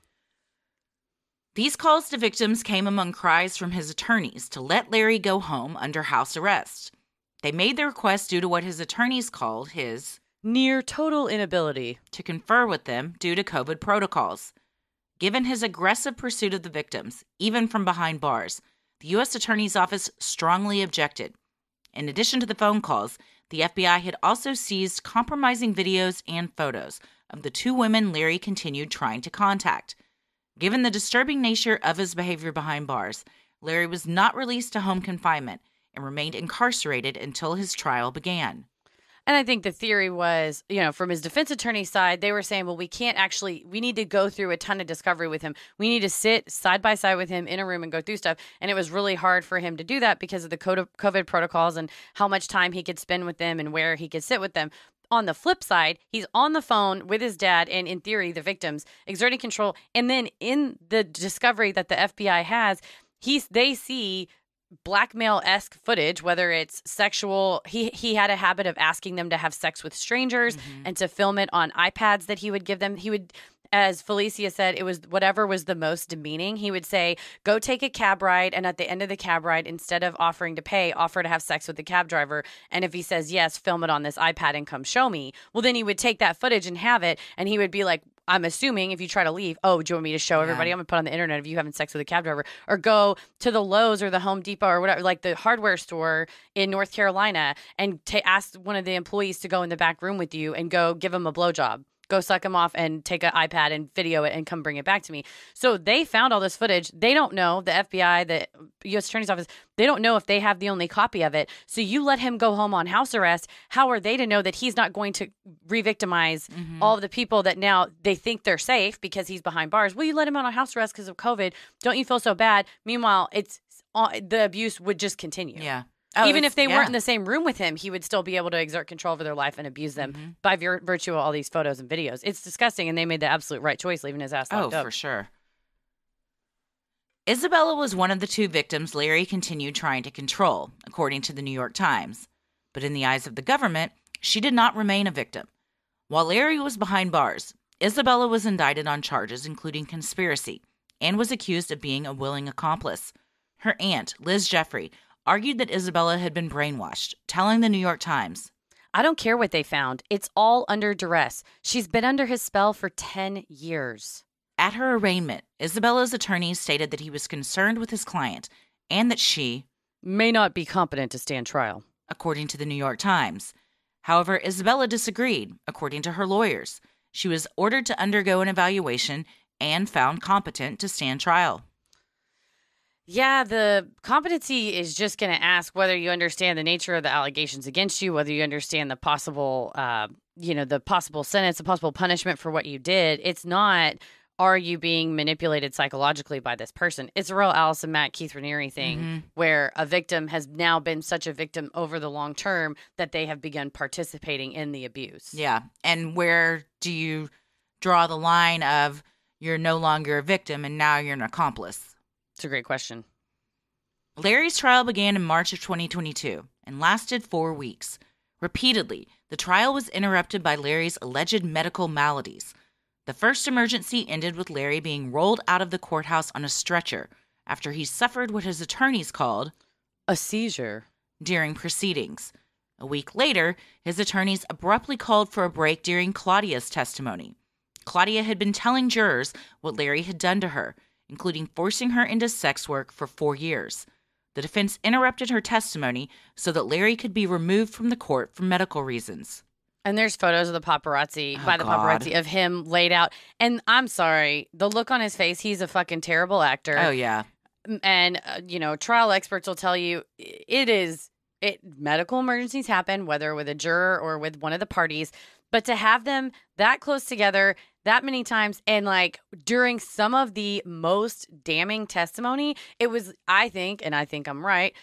These calls to victims came among cries from his attorneys to let Larry go home under house arrest. They made the request due to what his attorneys called his Near total inability. to confer with them due to COVID protocols. Given his aggressive pursuit of the victims, even from behind bars, the U.S. Attorney's Office strongly objected. In addition to the phone calls, the FBI had also seized compromising videos and photos of the two women Larry continued trying to contact. Given the disturbing nature of his behavior behind bars, Larry was not released to home confinement and remained incarcerated until his trial began. And I think the theory was, you know, from his defense attorney's side, they were saying, well, we can't actually, we need to go through a ton of discovery with him. We need to sit side by side with him in a room and go through stuff. And it was really hard for him to do that because of the COVID protocols and how much time he could spend with them and where he could sit with them. On the flip side, he's on the phone with his dad and, in theory, the victims, exerting control. And then in the discovery that the FBI has, he's they see blackmail esque footage, whether it's sexual. He he had a habit of asking them to have sex with strangers Mhm. and to film it on iPads that he would give them. He would. As Felicia said, it was whatever was the most demeaning. He would say, Go take a cab ride. And at the end of the cab ride, instead of offering to pay, offer to have sex with the cab driver. And if he says yes, film it on this iPad and come show me. Well, then he would take that footage and have it. And he would be like, I'm assuming if you try to leave, oh, do you want me to show Yeah. everybody? I'm gonna put on the internet of you having sex with a cab driver, or go to the Lowe's or the Home Depot or whatever, like the hardware store in North Carolina, and ta ask one of the employees to go in the back room with you and go give him a blowjob. Go suck him off and take an iPad and video it and come bring it back to me. So they found all this footage. They don't know the FBI, the U.S. Attorney's Office. They don't know if they have the only copy of it. So you let him go home on house arrest. How are they to know that he's not going to re-victimize Mhm. all the people that now they think they're safe because he's behind bars? Well, you let him out on house arrest because of COVID. Don't you feel so bad? Meanwhile, it's uh, the abuse would just continue. yeah. Oh, Even if they yeah. weren't in the same room with him, he would still be able to exert control over their life and abuse them Mhm. by vir- virtue of all these photos and videos. It's disgusting, and they made the absolute right choice leaving his ass Oh, locked up. for sure. Isabella was one of the two victims Larry continued trying to control, according to the New York Times. But in the eyes of the government, she did not remain a victim. While Larry was behind bars, Isabella was indicted on charges including conspiracy and was accused of being a willing accomplice. Her aunt, Liz Jeffrey, argued that Isabella had been brainwashed, telling the New York Times, I don't care what they found. It's all under duress. She's been under his spell for 10 years. At her arraignment, Isabella's attorneys stated that he was concerned with his client and that she, May not be competent to stand trial. according to the New York Times. However, Isabella disagreed, according to her lawyers. She was ordered to undergo an evaluation and found competent to stand trial. Yeah, the competency is just going to ask whether you understand the nature of the allegations against you, whether you understand the possible, uh, you know, the possible sentence, the possible punishment for what you did. It's not, are you being manipulated psychologically by this person? It's a real Allison Mack, Keith Raniere thing Mhm. where a victim has now been such a victim over the long term that they have begun participating in the abuse. Yeah. And where do you draw the line of you're no longer a victim and now you're an accomplice? It's a great question. Larry's trial began in March of 2022 and lasted four weeks. Repeatedly, the trial was interrupted by Larry's alleged medical maladies. The first emergency ended with Larry being rolled out of the courthouse on a stretcher after he suffered what his attorneys called A seizure. during proceedings. A week later, his attorneys abruptly called for a break during Claudia's testimony. Claudia had been telling jurors what Larry had done to her, including forcing her into sex work for four years. The defense interrupted her testimony so that Larry could be removed from the court for medical reasons. And there's photos of the paparazzi Oh, by the God. paparazzi of him laid out. And I'm sorry, the look on his face, he's a fucking terrible actor. Oh, yeah. And uh, you know, trial experts will tell you it is it medical emergencies happen whether with a juror or with one of the parties, but to have them that close together that many times and like during some of the most damning testimony, it was I think and I think I'm right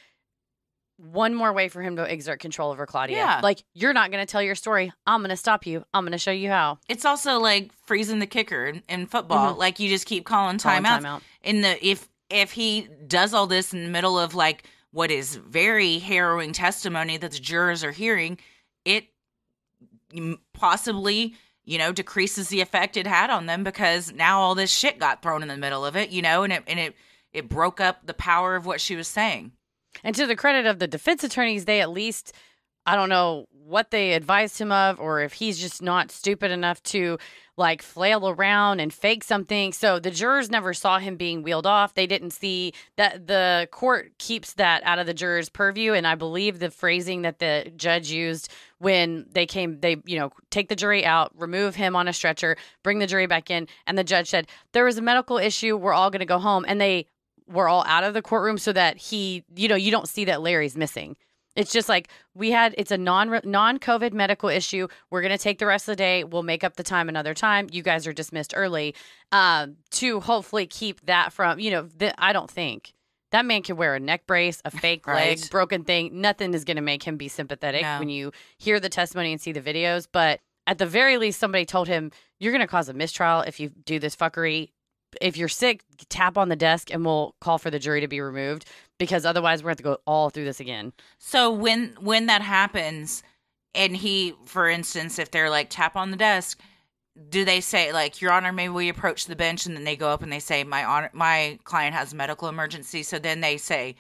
one more way for him to exert control over Claudia. Yeah. Like, you're not going to tell your story. I'm going to stop you. I'm going to show you how. It's also like freezing the kicker in, in football. Mhm. Like you just keep calling Calling timeouts. timeout. in the if if he does all this in the middle of like what is very harrowing testimony that the jurors are hearing, it possibly you know decreases the effect it had on them because now all this shit got thrown in the middle of it, you know, and it and it it broke up the power of what she was saying. And to the credit of the defense attorneys, they at least, I don't know what they advised him of, or if he's just not stupid enough to like flail around and fake something. So the jurors never saw him being wheeled off. They didn't see that the court keeps that out of the jurors' purview. And I believe the phrasing that the judge used when they came, they, you know, take the jury out, remove him on a stretcher, bring the jury back in. And the judge said, There was a medical issue. We're all going to go home. And they, were all out of the courtroom so that he, you know, you don't see that Larry's missing. It's just like we had it's a non non COVID medical issue. We're gonna take the rest of the day. We'll make up the time another time. You guys are dismissed early, um, to hopefully keep that from you know. The, I don't think that man can wear a neck brace, a fake leg, broken thing. Nothing is gonna make him be sympathetic No. when you hear the testimony and see the videos. But at the very least, somebody told him you're gonna cause a mistrial if you do this fuckery if you're sick, tap on the desk and we'll call for the jury to be removed because otherwise we're going to go all through this again. So when when that happens, and he, for instance, if they're like tap on the desk, do they say like Your Honor, maybe we approach the bench, and then they go up and they say my honor, my client has a medical emergency. So then they say,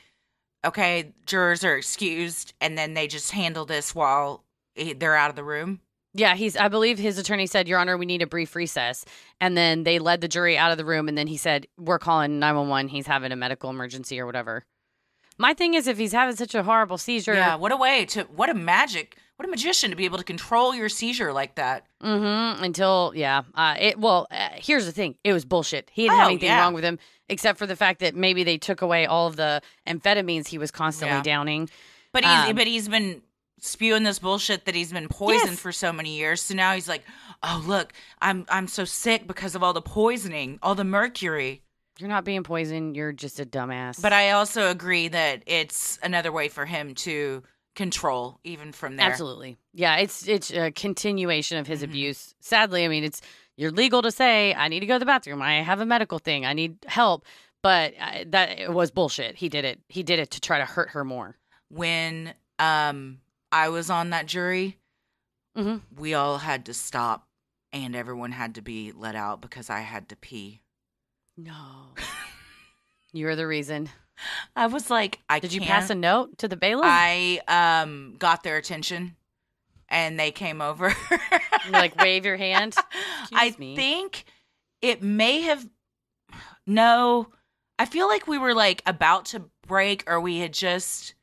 okay, jurors are excused, and then they just handle this while they're out of the room. Yeah, he's I believe his attorney said, "Your honor, we need a brief recess." And then they led the jury out of the room and then he said, "We're calling 911. He's having a medical emergency or whatever." My thing is if he's having such a horrible seizure, Yeah, what a way to what a magic what a magician to be able to control your seizure like that. Mm-hmm. Until yeah, uh, it. Well, uh, here's the thing: it was bullshit. He didn't have Oh, anything yeah. wrong with him, except for the fact that maybe they took away all of the amphetamines he was constantly Yeah. downing. But he's Um, but he's been spewing this bullshit that he's been poisoned Yes. for so many years. So now he's like, "Oh, look, I'm I'm so sick because of all the poisoning, all the mercury." You're not being poisoned. You're just a dumbass. But I also agree that it's another way for him to control even from there. Absolutely. Yeah, it's it's a continuation of his Mhm. abuse. Sadly, I mean, it's you're legal to say I need to go to the bathroom. I have a medical thing. I need help. But uh, that it was bullshit. He did it. He did it to try to hurt her more. When um I was on that jury, Mhm. we all had to stop and everyone had to be let out because I had to pee. No. You're the reason. I was like, I Did you can't. pass a note to the bailiff? I um got their attention and they came over. You, like wave your hand. I Excuse me. think it may have no. I feel like we were like about to break or we had just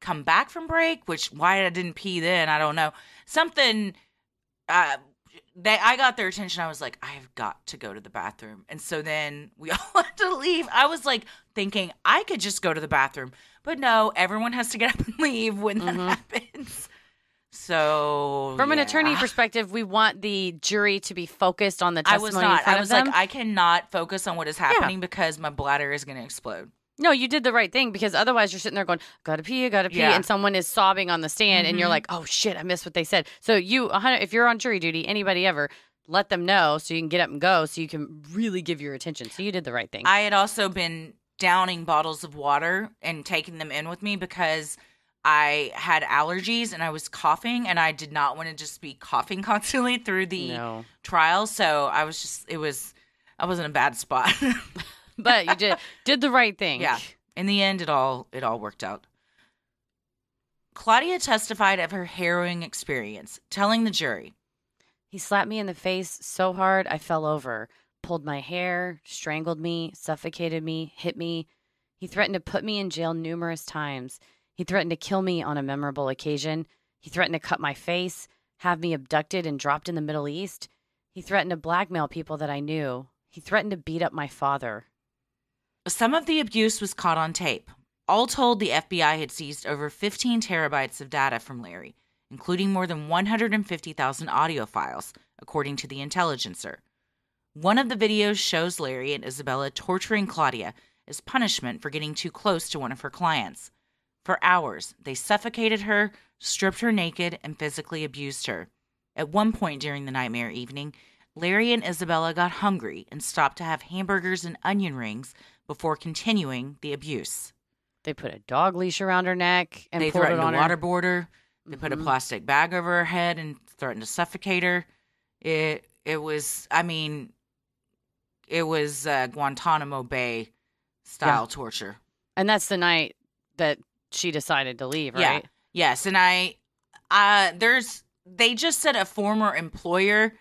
come back from break, which why I didn't pee then, I don't know. Something uh they I got their attention. I was like, I've got to go to the bathroom. And so then we all had to leave. I was like thinking I could just go to the bathroom. But no, everyone has to get up and leave when that Mhm. happens. So From an attorney perspective, we want the jury to be focused on the testimony. I was not. I was like, I cannot focus on what is happening because my bladder is going to explode. No, you did the right thing because otherwise you're sitting there going, "Gotta pee, gotta pee," Yeah. and someone is sobbing on the stand, and you're Mhm. like, "Oh shit, I missed what they said." So you, if you're on jury duty, anybody ever, let them know so you can get up and go, so you can really give your attention. So you did the right thing. I had also been downing bottles of water and taking them in with me because I had allergies and I was coughing and I did not want to just be coughing constantly through the no, trial. So I was just, it was, I was in a bad spot. but you did did the right thing. Yeah. in the end, it all, it all worked out. Claudia testified of her harrowing experience, telling the jury, He slapped me in the face so hard I fell over, pulled my hair, strangled me, suffocated me, hit me. He threatened to put me in jail numerous times. He threatened to kill me on a memorable occasion. He threatened to cut my face, have me abducted and dropped in the Middle East. He threatened to blackmail people that I knew. He threatened to beat up my father. Some of the abuse was caught on tape. All told, the FBI had seized over 15 terabytes of data from Larry, including more than 150,000 audio files, according to the Intelligencer. One of the videos shows Larry and Isabella torturing Claudia as punishment for getting too close to one of her clients. For hours, they suffocated her, stripped her naked, and physically abused her. At one point during the nightmare evening, Larry and Isabella got hungry and stopped to have hamburgers and onion rings before continuing the abuse. They put a dog leash around her neck and they threatened on to her. waterboard her. They put a Mhm. plastic bag over her head and threatened to suffocate her. It it was I mean it was uh, Guantanamo Bay style torture. And that's the night that she decided to leave, Yeah. right? Yes, and I uh there's they just said a former employer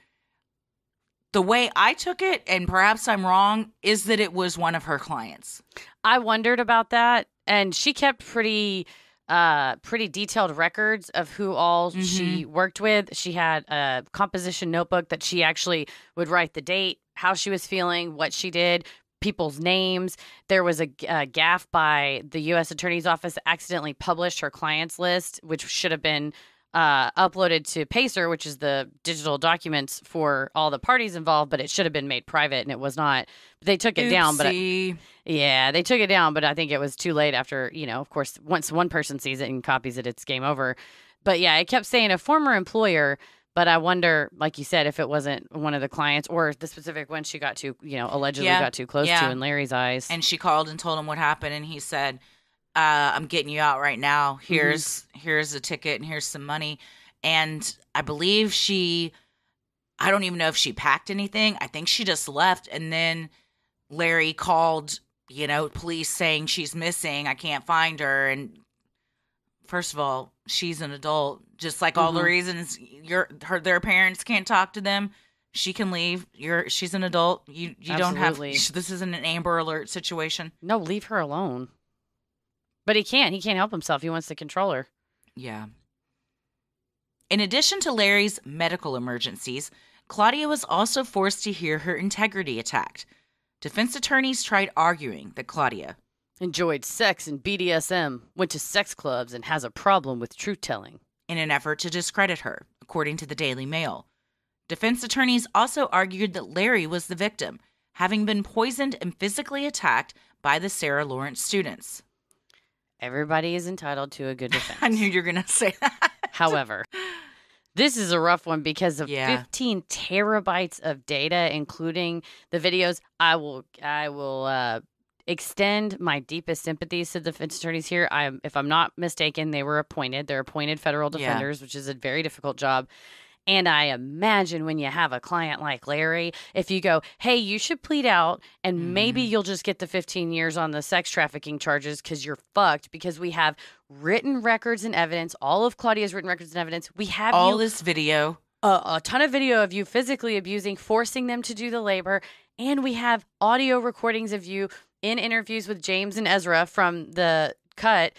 the way I took it and perhaps I'm wrong is that it was one of her clients. I wondered about that, and she kept pretty, uh, pretty detailed records of who all she worked with. She had a composition notebook that she actually would write the date, how she was feeling, what she did, people's names. There was a gaff by the U.S. Attorney's Office accidentally published her clients list, which should have been. Uh, uploaded to Pacer, which is the digital documents for all the parties involved, but it should have been made private and it was not. They took it down, but Oopsie. yeah, they took it down, but I think it was too late after, you know, of course, once one person sees it and copies it, it's game over. But yeah, it kept saying a former employer, but I wonder, like you said, if it wasn't one of the clients or the specific one she got too, you know, allegedly Yeah, got too close yeah. to in Larry's eyes. and she called and told him what happened and he said uh, i'm getting you out right now. Here's here's a ticket and here's some money. And i believe she i don't even know if she packed anything. I think she just left. And then larry called you know police saying she's missing. I can't find her. And first of all she's an adult. Just like all the Mhm. reasons your her their parents can't talk to them she can leave. You're she's an adult. You you don't have this isn't an amber alert situation. No, leave her alone. But he can't. He can't help himself. He wants to control her. Yeah. In addition to Larry's medical emergencies, Claudia was also forced to hear her integrity attacked. Defense attorneys tried arguing that Claudia Enjoyed sex and BDSM, went to sex clubs, and has a problem with truth telling. in an effort to discredit her, according to the Daily Mail. Defense attorneys also argued that Larry was the victim, having been poisoned and physically attacked by the Sarah Lawrence students. Everybody is entitled to a good defense. I knew you were going to say that. However, this is a rough one because of Yeah. 15 terabytes of data, including the videos. I will, I will uh, extend my deepest sympathies to the defense attorneys here. I, if I'm not mistaken, they were appointed. They're appointed federal Yeah. defenders, which is a very difficult job. And I imagine when you have a client like Larry, if you go, hey, you should plead out and maybe Mhm. you'll just get the 15 years on the sex trafficking charges because you're fucked because we have written records and evidence, all of Claudia's written records and evidence. We have All you this video. a, a ton of video of you physically abusing, forcing them to do the labor, and we have audio recordings of you in interviews with James and Ezra from the cut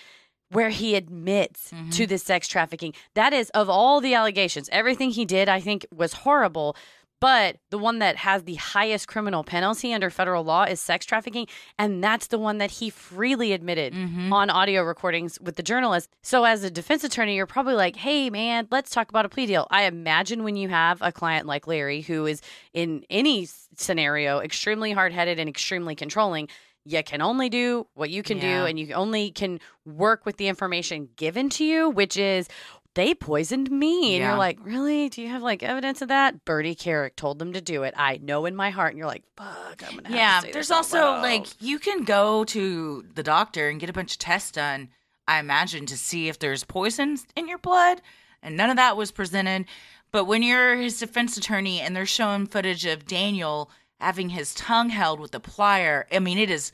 where he admits Mhm. to the sex trafficking. That is of all the allegations, everything he did I think was horrible. But the one that has the highest criminal penalty under federal law is sex trafficking. And that's the one that he freely admitted Mhm. on audio recordings with the journalist. So, as a defense attorney, you're probably like, hey, man, let's talk about a plea deal. I imagine when you have a client like Larry, who is in any scenario extremely hard headed and extremely controlling, you can only do what you can Yeah. do, and you only can work with the information given to you, which is. They poisoned me. And Yeah. you're like, really? Do you have like evidence of that? Bernie Kerik told them to do it. I know in my heart. And you're like, fuck, I'm going to have Yeah, there's also like you can go to the doctor and get a bunch of tests done, I imagine, to see if there's poisons in your blood. And none of that was presented. But when you're his defense attorney and they're showing footage of Daniel having his tongue held with a plier, I mean, it is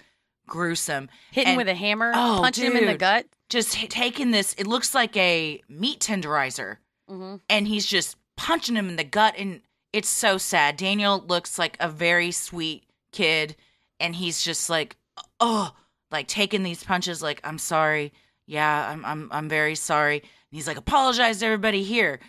gruesome. hitting and- with a hammer, Oh, punching him in the gut. Just h- taking this, it looks like a meat tenderizer. Mm-hmm. and he's just punching him in the gut and it's so sad daniel looks like a very sweet kid and he's just like oh like taking these punches like i'm sorry yeah i'm i'm, I'm very sorry and he's like apologize to everybody here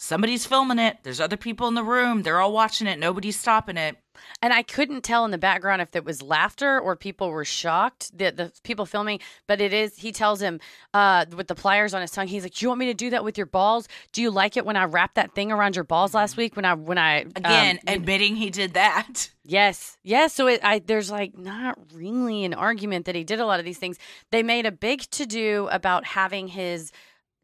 somebody's filming it there's other people in the room they're all watching it nobody's stopping it And I couldn't tell in the background if it was laughter or people were shocked, the, the people filming. But it is, he tells him uh, with the pliers on his tongue, he's like, Do you want me to do that with your balls? Do you like it when I wrapped that thing around your balls last week? When I, when I, um, again when- admitting he did that Yes, yes. So it, I, there's like not really an argument that he did a lot of these things. They made a big to do about having his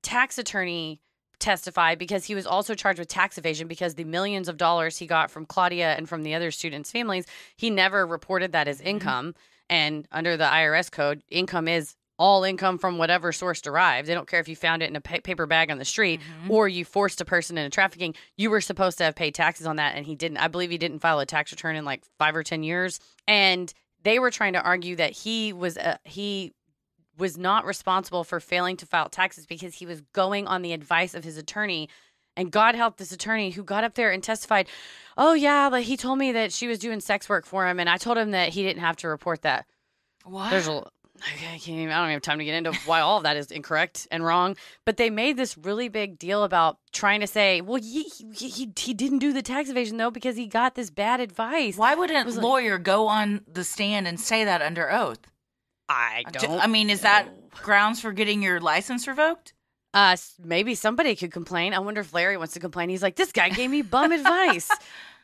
tax attorney testify because he was also charged with tax evasion because the millions of dollars he got from Claudia and from the other students' families, he never reported that as income. And under the IRS code, income is all income from whatever source derived. They don't care if you found it in a pa- paper bag on the street Mhm. or you forced a person into trafficking. You were supposed to have paid taxes on that, and he didn't. I believe he didn't file a tax return in like five or ten years. And they were trying to argue that he was uh, he was not responsible for failing to file taxes because he was going on the advice of his attorney. And God help this attorney who got up there and testified, "Oh yeah, but he told me that she was doing sex work for him, and I told him that he didn't have to report that." what There's a I can't even, I don't have time to get into why all of that is incorrect and wrong. But they made this really big deal about trying to say, well, he, he, he, he didn't do the tax evasion though because he got this bad advice. why wouldn't a was like- lawyer go on the stand and say that under oath I D- don't. I mean, is that grounds for getting your license revoked? Uh, maybe somebody could complain. I wonder if Larry wants to complain. He's like, this guy gave me bum advice.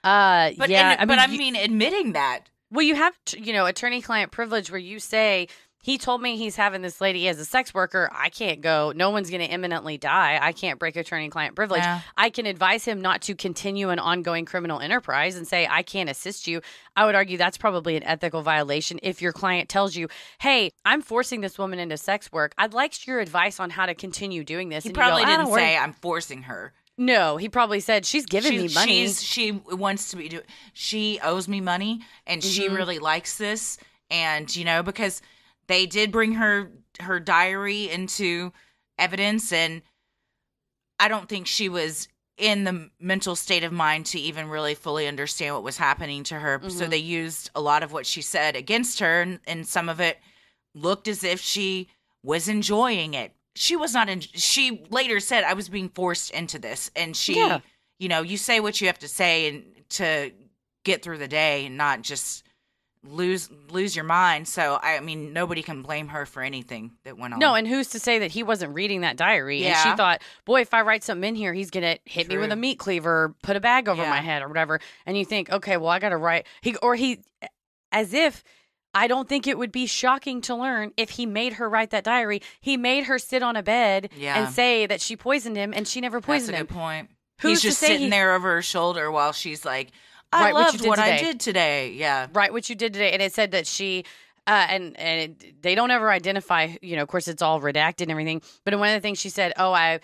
Uh, But yeah, and- but I you- mean, admitting that. Well, you have, t- you know, attorney-client privilege where you say he told me he's having this lady as a sex worker. I can't go. No one's going to imminently die. I can't break attorney-client privilege. Yeah. I can advise him not to continue an ongoing criminal enterprise and say I can't assist you. I would argue that's probably an ethical violation if your client tells you, "Hey, I'm forcing this woman into sex work. I'd like your advice on how to continue doing this." He And you go, probably didn't worry. say, I'm forcing her. No, he probably said she's giving she, me money. She's, she wants to be do. She owes me money, and she Mhm. really likes this. And you know, because they did bring her her diary into evidence, and I don't think she was in the mental state of mind to even really fully understand what was happening to her. So Mhm. they used a lot of what she said against her, and, and some of it looked as if she was enjoying it. she was not in. She later said, "I was being forced into this," and she, Yeah. you know, you say what you have to say and to get through the day, and not just lose lose your mind. So I mean, nobody can blame her for anything that went on. No, and who's to say that he wasn't reading that diary? And she thought, boy, if I write something in here, he's gonna hit me with a meat cleaver, put a bag over Yeah. my head, or whatever. And you think, okay, well, I gotta write. He or he, as if. I don't think it would be shocking to learn if he made her write that diary. He made her sit on a bed Yeah. and say that she poisoned him, and she never that's a poisoned good him. point. Who's He's just sitting he- there over her shoulder while she's like, "I what loved did what, I did today." Yeah, right what you did today and it said that she uh, and and it, they don't ever identify you know of course it's all redacted and everything but one of the things she said oh i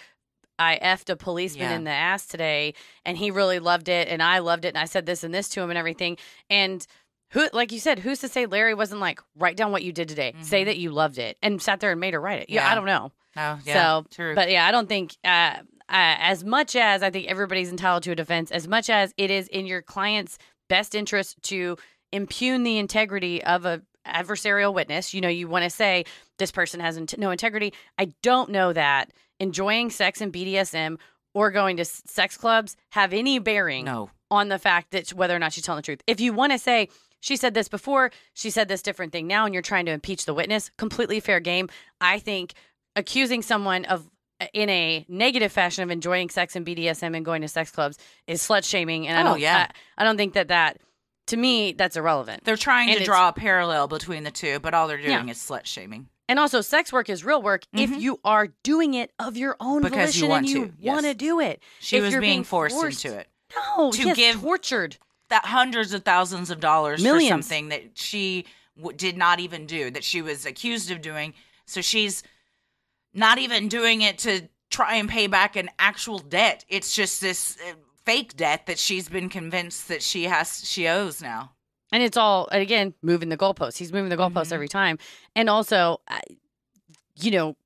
i effed a policeman Yeah. in the ass today and he really loved it and i loved it and i said this and this to him and everything and who like you said who's to say larry wasn't like write down what you did today say Mhm. that you loved it and sat there and made her write it yeah, i don't know no, yeah, so true. but yeah i don't think uh, Uh, as much as i think everybody's entitled to a defense as much as it is in your client's best interest to impugn the integrity of a adversarial witness you know you want to say this person has int- no integrity i don't know that enjoying sex and bdsm or going to s- sex clubs have any bearing no, on the fact that whether or not she's telling the truth. If you want to say she said this before, she said this different thing now, and you're trying to impeach the witness, completely fair game. I think accusing someone of in a negative fashion of enjoying sex and BDSM and going to sex clubs is slut shaming, and I Oh, don't. yeah. I, I don't think that that to me that's irrelevant. they're trying And to draw a parallel between the two, but all they're Yeah. doing is slut shaming. And also, sex work is real work if Mhm. you are doing it of your own Because you volition want and you to, yes. want to do it. She If was you're being, being forced, forced- into it. No, To yes, give- tortured. That hundreds of thousands of dollars Millions. for something that she w- did not even do, that she was accused of doing. So she's not even doing it to try and pay back an actual debt. It's just this uh, fake debt that she's been convinced that she has she owes now. And it's all and again moving the goalposts. He's moving the goalposts Mhm. every time. And also, you know,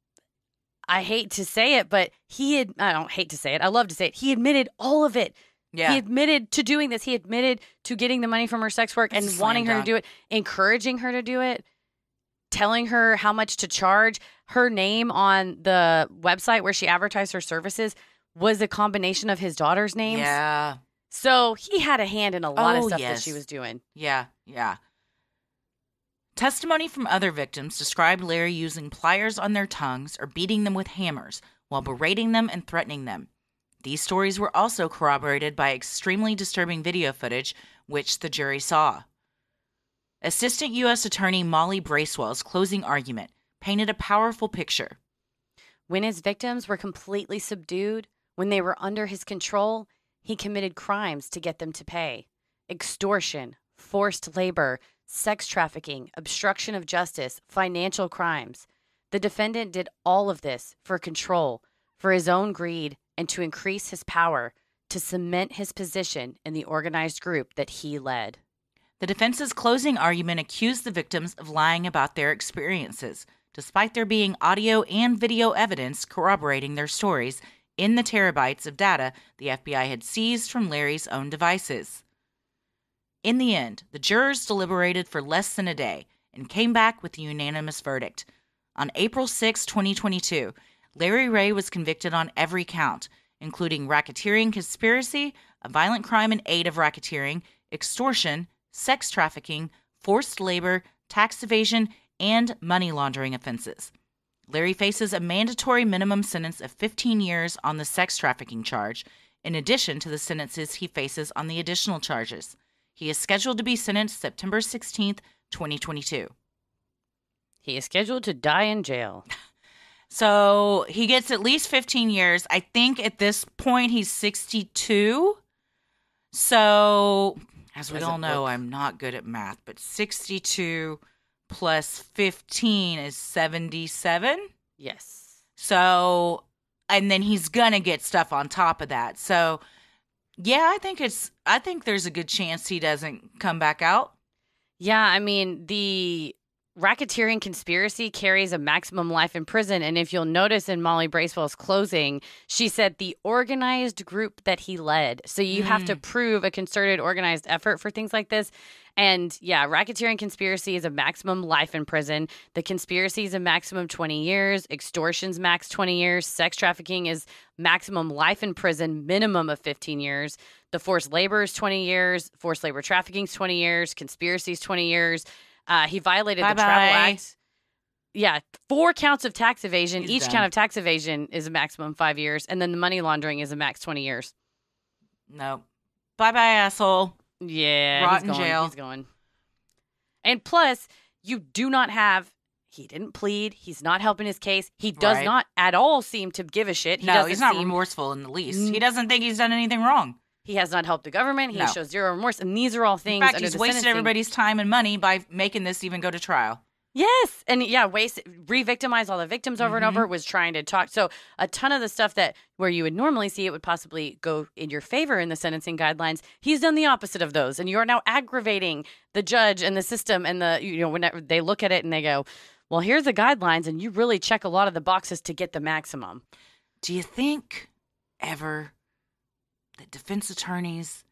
I hate to say it, but he had. I don't hate to say it. I love to say it. He admitted all of it. Yeah. He admitted to doing this. He admitted to getting the money from her sex work and wanting her to do it, encouraging her to do it, telling her how much to charge. Her name on the website where she advertised her services was a combination of his daughter's names. yeah. So he had a hand in a lot of Oh, stuff yes. that she was doing. Yeah, yeah. Testimony from other victims described Larry using pliers on their tongues or beating them with hammers while berating them and threatening them. These stories were also corroborated by extremely disturbing video footage, which the jury saw. Assistant U.S. Attorney Molly Bracewell's closing argument painted a powerful picture. When his victims were completely subdued, when they were under his control, he committed crimes to get them to pay extortion, forced labor, sex trafficking, obstruction of justice, financial crimes. The defendant did all of this for control, for his own greed, and to increase his power, to cement his position in the organized group that he led. The defense's closing argument accused the victims of lying about their experiences, despite there being audio and video evidence corroborating their stories in the terabytes of data the FBI had seized from Larry's own devices. In the end, the jurors deliberated for less than a day and came back with a unanimous verdict. On April 6, 2022, Larry Ray was convicted on every count, including racketeering conspiracy, a violent crime in aid of racketeering, extortion, sex trafficking, forced labor, tax evasion, and money laundering offenses. Larry faces a mandatory minimum sentence of 15 years on the sex trafficking charge, in addition to the sentences he faces on the additional charges. He is scheduled to be sentenced September 16th, 2022. He is scheduled to die in jail. So he gets at least 15 years. I think at this point he's 62. So, as we Doesn't all know, look- I'm not good at math, but 62 plus 15 is 77. Yes. So, and then he's going to get stuff on top of that. So, yeah, I think it's, I think there's a good chance he doesn't come back out. Yeah, I mean the racketeering conspiracy carries a maximum life in prison. And if you'll notice in Molly Bracewell's closing, she said the organized group that he led. So you have to mm. prove a concerted, organized effort for things like this. And yeah, racketeering conspiracy is a maximum life in prison. The conspiracy is a maximum 20 years. Extortion's max 20 years. Sex trafficking is maximum life in prison, minimum of 15 years. The forced labor is 20 years. Forced labor trafficking is 20 years. Conspiracy is 20 years. Uh, he violated the Travel Bye-bye. Act. Yeah, four counts of tax evasion. He's Each done. count of tax evasion is a maximum five years, and then the money laundering is a max 20 years. No. Bye bye, asshole. Yeah, Rot he's in going. jail. He's going. And plus, you do not have. He didn't plead. He's not helping his case. He does Right. not at all seem to give a shit. He no, he's not seem, remorseful in the least. He doesn't think he's done anything wrong. He has not helped the government. He No. shows zero remorse, and these are all In things. fact, under he's wasted everybody's time and money by making this even go to trial. Yes, and yeah, waste re-victimize all the victims over and Mm-hmm. over. Was trying to talk. So a ton of the stuff that where you would normally see it would possibly go in your favor in the sentencing guidelines. He's done the opposite of those, and you are now aggravating the judge and the system and the you know whenever they look at it and they go, well, here's the guidelines, and you really check a lot of the boxes to get the maximum. Do you think ever that defense attorneys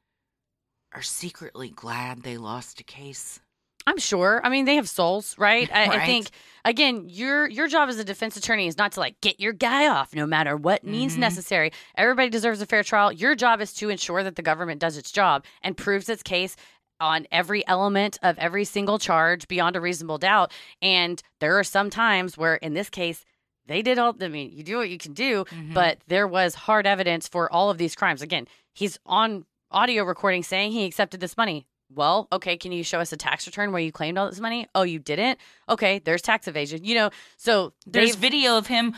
are secretly glad they lost a case? I'm sure. I mean, they have souls, right? I, I think again, your your job as a defense attorney is not to like get your guy off, no matter what means Mhm. necessary. Everybody deserves a fair trial. Your job is to ensure that the government does its job and proves its case on every element of every single charge beyond a reasonable doubt. And there are some times where, in this case, they did all. I mean, you do what you can do, Mhm. but there was hard evidence for all of these crimes. Again, he's on audio recording saying he accepted this money. Well, okay, can you show us a tax return where you claimed all this money? Oh, you didn't? Okay, there's tax evasion. You know, so There's video of him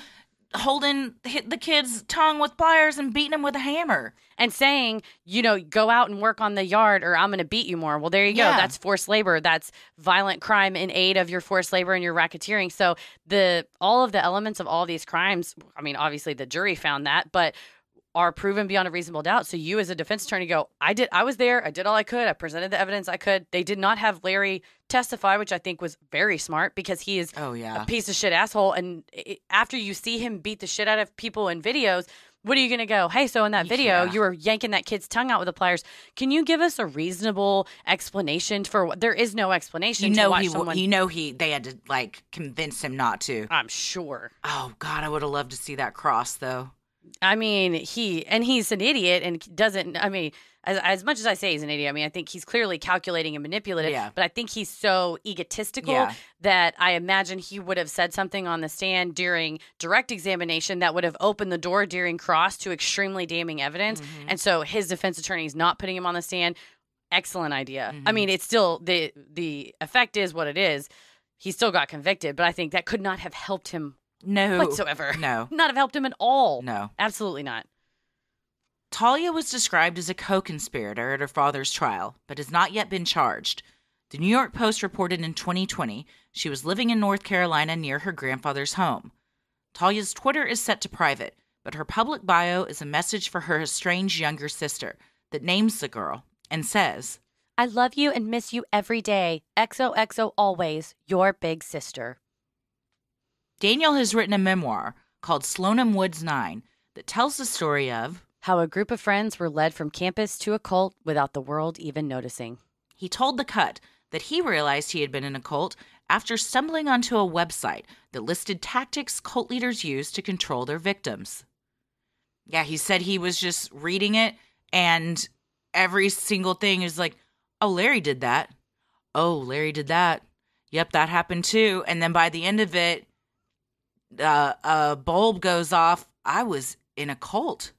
holding hit the kid's tongue with pliers and beating him with a hammer. and saying, you know, go out and work on the yard or I'm going to beat you more. Well, there you go. That's forced labor. That's violent crime in aid of your forced labor and your racketeering. So the all of the elements of all these crimes, I mean, obviously the jury found that, but are proven beyond a reasonable doubt. So you as a defense attorney go, I did I was there, I did all I could, I presented the evidence I could. They did not have Larry testify, which I think was very smart because he is Oh yeah. a piece of shit asshole. And i after you see him beat the shit out of people in videos, what are you going to go? Hey, so in that video, Yeah. you were yanking that kid's tongue out with the pliers. Can you give us a reasonable explanation for what? There is no explanation. You know he. someone. You know he. They had to like convince him not to. I'm sure. Oh God, I would have loved to see that cross though. I mean, he and he's an idiot and doesn't. I mean, as, as much as I say he's an idiot, I mean, I think he's clearly calculating and manipulative. Yeah. But I think he's so egotistical Yeah. that I imagine he would have said something on the stand during direct examination that would have opened the door during cross to extremely damning evidence. Mhm. And so his defense attorney is not putting him on the stand. Excellent idea. I Mhm. mean, it's still the the effect is what it is. He still got convicted, but I think that could not have helped him No. whatsoever. No. Not have helped him at all. No. Absolutely not. Talia was described as a co conspirator at her father's trial, but has not yet been charged. The New York Post reported in 2020 she was living in North Carolina near her grandfather's home. Talia's Twitter is set to private, but her public bio is a message for her estranged younger sister that names the girl and says, I love you and miss you every day. XOXO always, your big sister. Daniel has written a memoir called Slonim Woods Nine that tells the story of How a group of friends were led from campus to a cult without the world even noticing. He told The Cut that he realized he had been in a cult after stumbling onto a website that listed tactics cult leaders use to control their victims. Yeah, he said he was just reading it, and every single thing is like, oh, Larry did that. Oh, Larry did that. Yep, that happened too. And then by the end of it, uh, a bulb goes off. I was in a cult.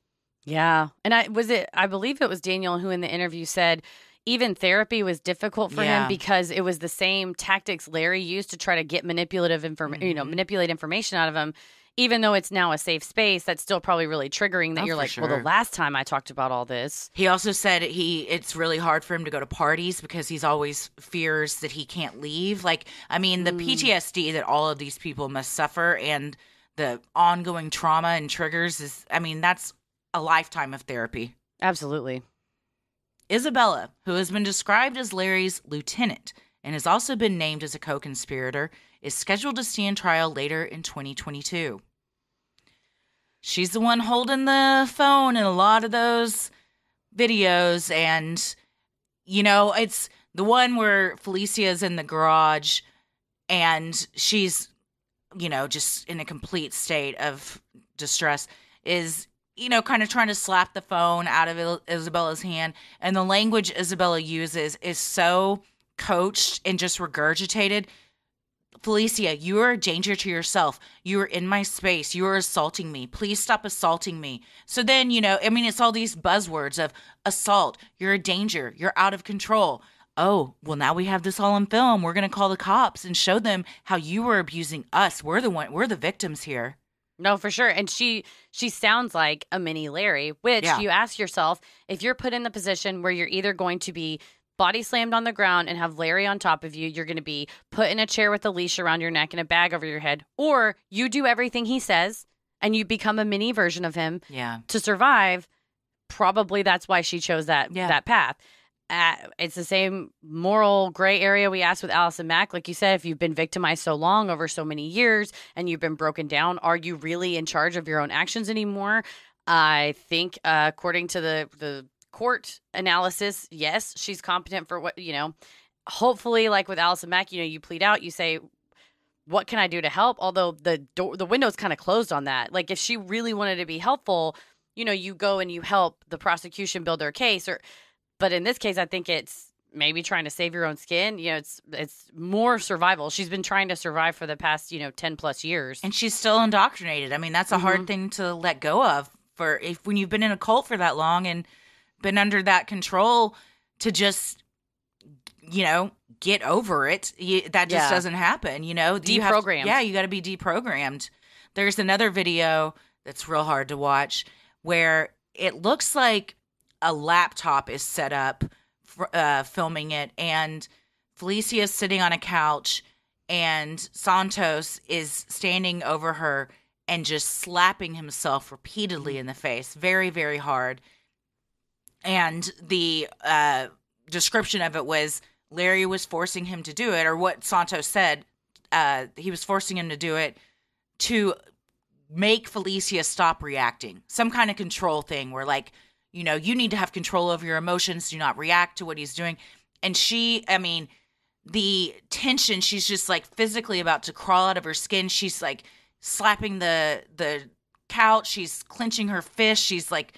Yeah. And I was it I believe it was Daniel who in the interview said even therapy was difficult for Yeah. him because it was the same tactics Larry used to try to get manipulative inform you know, Mhm. manipulate information out of him. Even though it's now a safe space, that's still probably really triggering that Oh, you're like, well, the last time I talked about all this. He also said he it's really hard for him to go to parties because he's always fears that he can't leave. Like I mean, the Mm. PTSD that all of these people must suffer and the ongoing trauma and triggers is I mean, that's a lifetime of therapy. Absolutely. Isabella, who has been described as Larry's lieutenant, and has also been named as a co conspirator, is scheduled to stand trial later in 2022. She's the one holding the phone in a lot of those videos, and you know, it's the one where Felicia's in the garage and she's, you know, just in a complete state of distress, is you know, kind of trying to slap the phone out of Isabella's hand. And the language Isabella uses is so coached and just regurgitated. Felicia, you are a danger to yourself. You are in my space. You are assaulting me. Please stop assaulting me. So then, you know, I mean, it's all these buzzwords of assault. You're a danger. You're out of control. Oh, well, now we have this all on film. We're going to call the cops and show them how you were abusing us. We're the one, we're the victims here. No, for sure. And she she sounds like a mini Larry, which Yeah. you ask yourself if you're put in the position where you're either going to be body slammed on the ground and have Larry on top of you, you're going to be put in a chair with a leash around your neck and a bag over your head, or you do everything he says and you become a mini version of him Yeah. to survive. Probably that's why she chose that Yeah. that path. Uh, it's the same moral gray area we asked with Allison Mack. Like you said, if you've been victimized so long over so many years and you've been broken down, are you really in charge of your own actions anymore? I think, uh, according to the the court analysis, yes, she's competent for what you know. Hopefully, like with Allison Mack, you know, you plead out, you say, "What can I do to help?" Although the door, the window's kind of closed on that. Like if she really wanted to be helpful, you know, you go and you help the prosecution build their case, or but in this case, I think it's maybe trying to save your own skin. You know, it's it's more survival. She's been trying to survive for the past you know ten plus years. and she's still indoctrinated. I mean, that's a hard Mhm. thing to let go of for if when you've been in a cult for that long and been under that control to just you know get over it. You, that just Yeah. doesn't happen. You know, You have to- yeah, you got to be deprogrammed. There's another video that's real hard to watch where it looks like a laptop is set up for, uh, filming it and felicia is sitting on a couch and Santos is standing over her and just slapping himself repeatedly in the face, very, very hard. And the uh, description of it was Larry was forcing him to do it, or what Santos said, uh, he was forcing him to do it to make Felicia stop reacting. Some kind of control thing where, like, you know, you need to have control over your emotions, do not react to what he's doing. And she, I mean, the tension she's just like physically about to crawl out of her skin she's like slapping the the couch she's clenching her fist she's like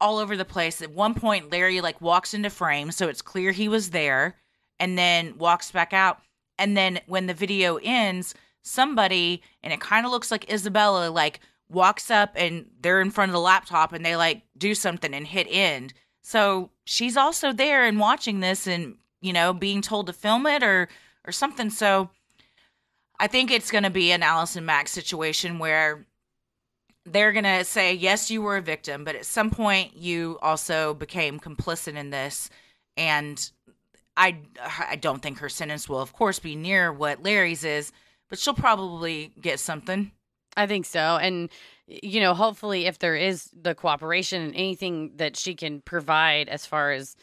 all over the place. At one point larry like walks into frame so it's clear he was there and then walks back out. And then when the video ends somebody and it kind of looks like isabella like walks up and they're in front of the laptop and they like do something and hit end. So she's also there and watching this and you know being told to film it or or something. So i think it's going to be an allison mack situation where they're going to say yes you were a victim but at some point you also became complicit in this and i i don't think her sentence will of course be near what larry's is but she'll probably get something I think so. And, you know, hopefully, if there is the cooperation and anything that she can provide as far as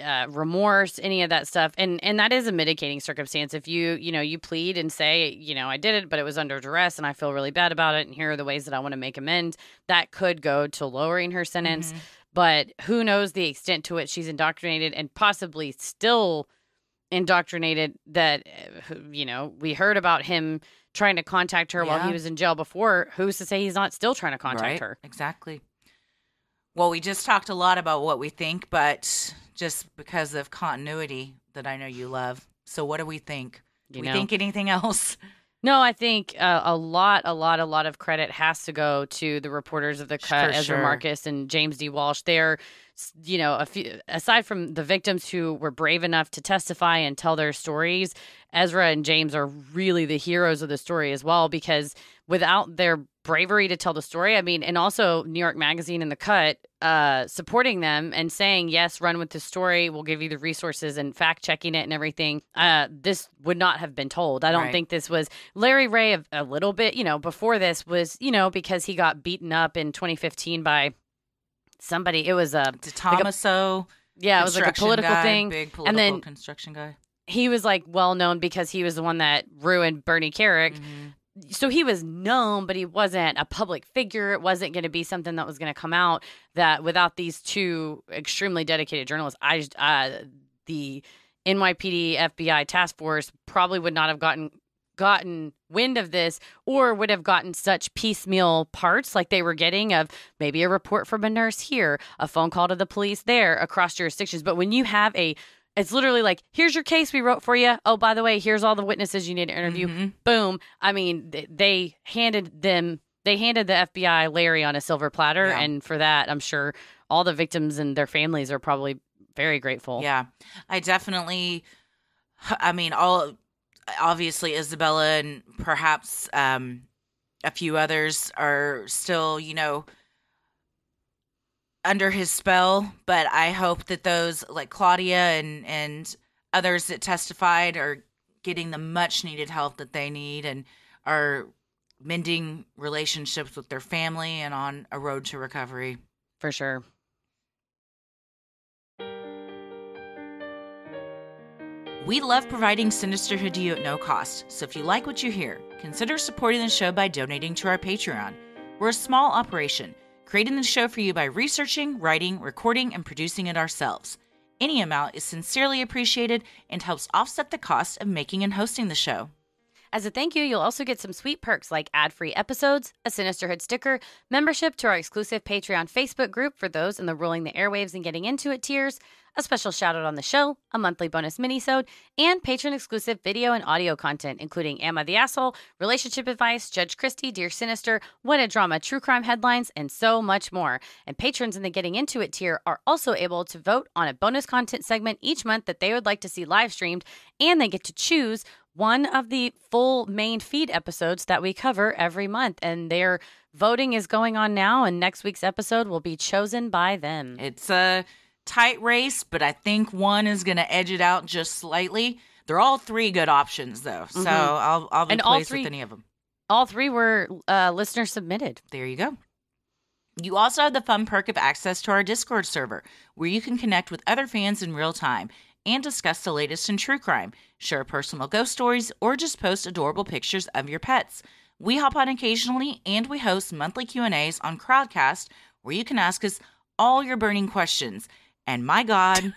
uh, remorse, any of that stuff, and and that is a mitigating circumstance. If you you know you plead and say you know I did it, but it was under duress, and I feel really bad about it, and here are the ways that I want to make amends, that could go to lowering her sentence. Mhm. But who knows the extent to which she's indoctrinated and possibly still indoctrinated that uh, you know we heard about him trying to contact her while he was in jail before who's to say he's not still trying to contact right? her Exactly. Well, we just talked a lot about what we think, but just because of continuity that I know you love. So, what do we think? Do you we know think anything else? no i think uh, a lot a lot a lot of credit has to go to the reporters of the cut ezra sure. marcus and james d walsh they're you know a few aside from the victims who were brave enough to testify and tell their stories ezra and james are really the heroes of the story as well because without their bravery to tell the story i mean and also new york magazine and the cut uh supporting them and saying yes run with the story we'll give you the resources and fact checking it and everything uh this would not have been told i don't Right. think this was larry ray a, a little bit you know before this was you know because he got beaten up in 2015 by somebody it was a To Tomaso, yeah it was like a political guy, thing big political and then construction guy. he was like well known because he was the one that ruined Bernie Kerik. Mhm. So he was known, but he wasn't a public figure. It wasn't going to be something that was going to come out that without these two extremely dedicated journalists, I uh, the NYPD FBI task force probably would not have gotten gotten wind of this or would have gotten such piecemeal parts like they were getting of maybe a report from a nurse here, a phone call to the police there across jurisdictions. But when you have a it's literally like, here's your case we wrote for you. Oh, by the way, here's all the witnesses you need to interview. Mhm. Boom. I mean, th- they handed them, they handed the FBI Larry on a silver platter. Yeah. And for that, I'm sure all the victims and their families are probably very grateful. Yeah, I definitely. I mean, all obviously Isabella and perhaps um, a few others are still, you know, under his spell. But I hope that those like Claudia and and others that testified are getting the much needed help that they need and are mending relationships with their family and on a road to recovery. For sure. We love providing Sinisterhood to you at no cost, so if you like what you hear, consider supporting the show by donating to our Patreon. We're a small operation, creating the show for you by researching, writing, recording, and producing it ourselves. Any amount is sincerely appreciated and helps offset the cost of making and hosting the show. As a thank you, you'll also get some sweet perks like ad free episodes, a Sinisterhood sticker, membership to our exclusive Patreon Facebook group for those in the Ruling the Airwaves and Getting Into It tiers, a special shout out on the show, a monthly bonus minisode, and patron exclusive video and audio content, including Amma the Asshole, relationship advice, Judge Christie, Dear Sinister, What a Drama, true crime headlines, and so much more. And patrons in the Getting Into It tier are also able to vote on a bonus content segment each month that they would like to see live streamed, and they get to choose one of the full main feed episodes that we cover every month. And their voting is going on now, and next week's episode will be chosen by them. It's a tight race, but I think one is going to edge it out just slightly. They're all three good options, though, so Mhm. I'll I'll be And all pleased three- with any of them. All three were uh, listener submitted. There you go. You also have the fun perk of access to our Discord server, where you can connect with other fans in real time and discuss the latest in true crime, share personal ghost stories, or just post adorable pictures of your pets. We hop on occasionally, and we host monthly Q&As on Crowdcast, where you can ask us all your burning questions. And my God,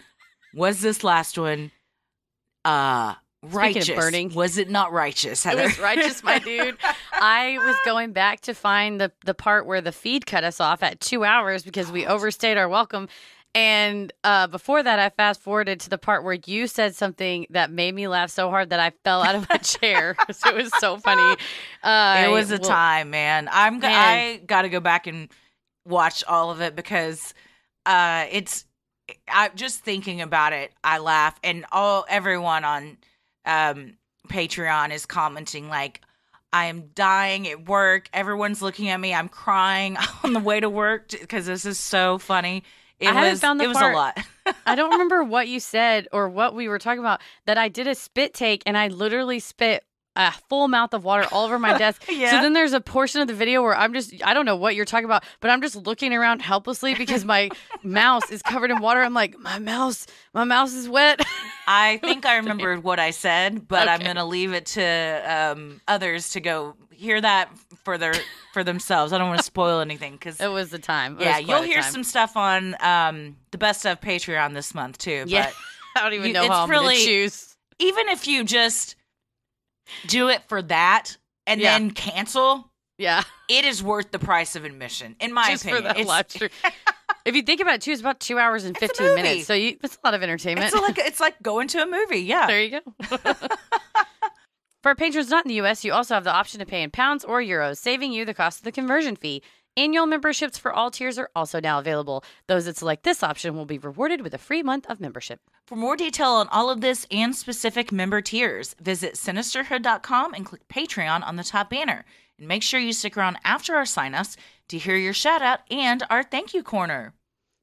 was this last one uh righteous? burning. Was it not righteous, Heather? It was righteous, my dude. I was going back to find the the part where the feed cut us off at two hours because we overstayed our welcome. And uh, before that, I fast forwarded to the part where you said something that made me laugh so hard that I fell out of my chair. so it was so funny. Uh, it was a well, time, man. I'm Man. I got to go back and watch all of it because uh it's I just thinking about it, I laugh and all everyone on um Patreon is commenting like I am dying at work. Everyone's looking at me. I'm crying on the way to work because this is so funny. It I haven't was found the it was a lot. I don't remember what you said or what we were talking about. That I did a spit take and I literally spit a full mouth of water all over my desk. So then there's a portion of the video where I'm just I don't know what you're talking about, but I'm just looking around helplessly because my mouse is covered in water. I'm like, my mouse, my mouse is wet. I think I remembered what I said, but I'm going to leave it to um, others to go hear that for their for themselves. I don't want to spoil anything because it was the time. It yeah, you'll hear some stuff on um, the best of Patreon this month too. Yeah. But I don't even you- know it's how I'm really- gonna choose. even if you just do it for that and Yeah. then cancel, Yeah, it is worth the price of admission, in my just opinion. for that it's, live stream. if you think about it, too, it's about two hours and fifteen minutes. So you, it's a lot of entertainment. it's like it's like going to a movie. Yeah. There you go. For our patrons not in the US, you also have the option to pay in pounds or euros, saving you the cost of the conversion fee. Annual memberships for all tiers are also now available. Those that select this option will be rewarded with a free month of membership. For more detail on all of this and specific member tiers, visit sinisterhood.com and click Patreon on the top banner. And make sure you stick around after our sign-ups to hear your shout out and our thank you corner.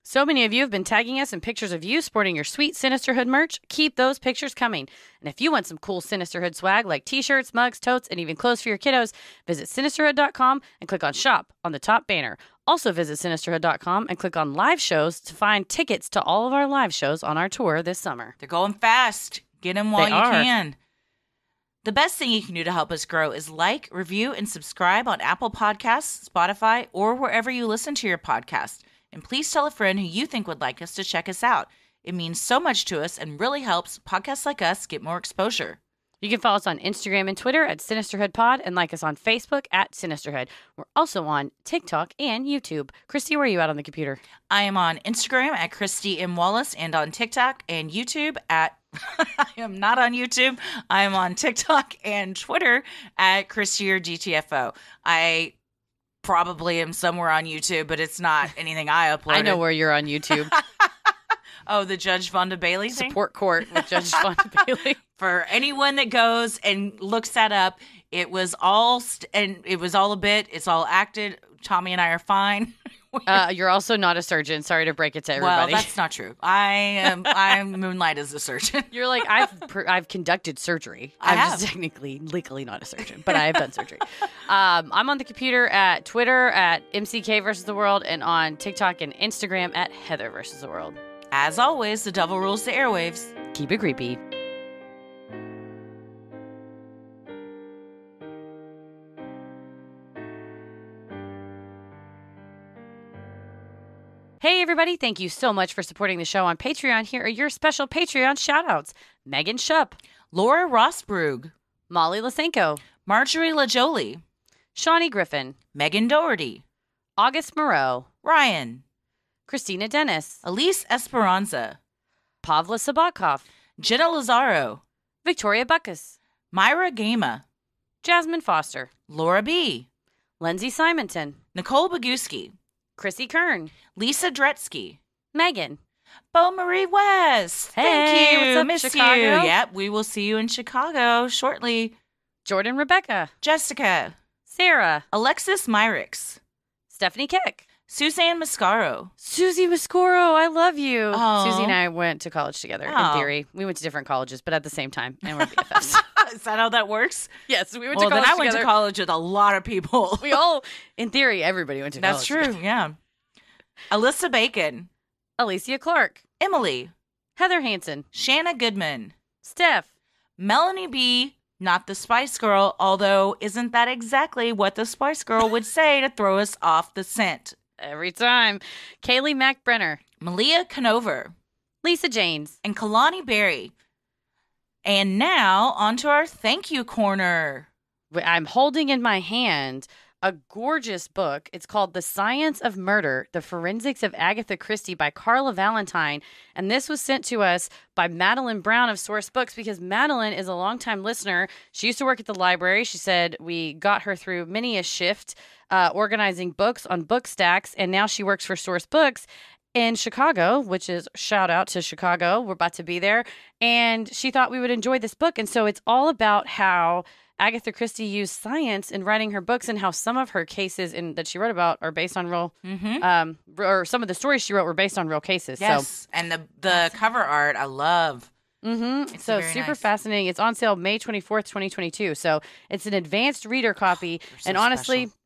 So many of you have been tagging us in pictures of you sporting your sweet Sinisterhood merch. Keep those pictures coming. And if you want some cool Sinisterhood swag like t shirts, mugs, totes, and even clothes for your kiddos, visit sinisterhood.com and click on shop on the top banner. Also visit sinisterhood.com and click on live shows to find tickets to all of our live shows on our tour this summer. They're going fast. Get them while They you are. can. The best thing you can do to help us grow is like, review, and subscribe on Apple Podcasts, Spotify, or wherever you listen to your podcast. And please tell a friend who you think would like us to check us out. It means so much to us and really helps podcasts like us get more exposure. You can follow us on Instagram and Twitter at Sinisterhood Pod and like us on Facebook at Sinisterhood. We're also on TikTok and YouTube. Christy, where are you at on the computer? I am on Instagram at Christy M. Wallace and on TikTok and YouTube at I am not on YouTube. I am on TikTok and Twitter at Christy or GTFO. I probably am somewhere on YouTube, but it's not anything I upload. I know where you're on YouTube. Oh, the Judge Vonda Bailey thing? Support Court with Judge Fonda Bailey. For anyone that goes and looks that up, it was all st- and it was all a bit. It's all acted. Tommy and I are fine. Uh, you're also not a surgeon. Sorry to break it to everybody. well, that's not true. I am. I'm moonlight as a surgeon. You're like I've per- I've conducted surgery. I I'm have. just technically legally not a surgeon, but I have done surgery. Um, I'm on the computer at Twitter at MCK versus the world and on TikTok and Instagram at Heather versus the world. As always, the devil rules the airwaves. Keep it creepy. Hey, everybody. Thank you so much for supporting the show on Patreon. Here are your special Patreon shoutouts Megan Shupp, Laura Rossbrug, Molly Lasenko, Marjorie LaJolie, Shawnee Griffin, Megan Doherty, August Moreau, Ryan, Christina Dennis, Elise Esperanza, Pavla Sabakov, Jenna Lazaro, Victoria Buckus, Myra Gama, Jasmine Foster, Laura B., Lindsay Simonton, Nicole Baguski, Chrissy Kern, Lisa Dretsky, Megan, Bo Marie West. Hey, Thank you. what's up, Miss Chicago? you. Yep, we will see you in Chicago shortly. Jordan Rebecca, Jessica, Sarah, Alexis Myrix, Stephanie Keck, Suzanne Mascaro. Susie Mascaro, I love you. Oh. Susie and I went to college together, Oh. in theory. We went to different colleges, but at the same time, and we're BFFs. Is that how that works? yes, we went Well, to then college I went to college with a lot of people. We all, in theory, everybody went to That's college. That's true. Yeah. Alyssa Bacon, Alicia Clark, Emily, Heather Hansen, Shanna Goodman, Steph, Melanie B. Not the Spice Girl, although isn't that exactly what the Spice Girl would say to throw us off the scent? Every time, Kaylee Mack Brenner, Malia Conover Lisa Janes, and Kalani Berry. And now onto our thank you corner. I'm holding in my hand a gorgeous book. It's called The Science of Murder The Forensics of Agatha Christie by Carla Valentine. And this was sent to us by Madeline Brown of Sourcebooks because Madeline is a longtime listener. She used to work at the library. She said we got her through many a shift uh, organizing books on book stacks. And now she works for Sourcebooks in Chicago, which is shout out to Chicago. We're about to be there. And she thought we would enjoy this book. And so it's all about how Agatha Christie used science in writing her books and how some of her cases in, that she wrote about are based on real, Mm-hmm. um, or some of the stories she wrote were based on real cases. Yes. and the, the cover art I love. So, mm-hmm. It's so super nice. fascinating. It's on sale May 24th, 2022. So it's an advanced reader copy. They're so and honestly, special.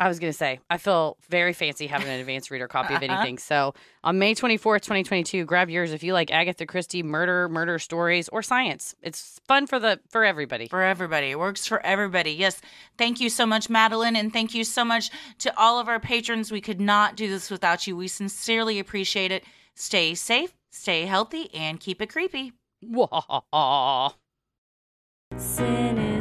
I was going to say, I feel very fancy having an advanced reader copy of anything. So on May 24th, 2022, grab yours if you like Agatha Christie murder, murder stories, or science. It's fun for the for everybody. for everybody. It works for everybody. Yes. Thank you so much, Madeline. And thank you so much to all of our patrons. We could not do this without you. We sincerely appreciate it. Stay safe, stay healthy, and keep it creepy. Wah. Sinister.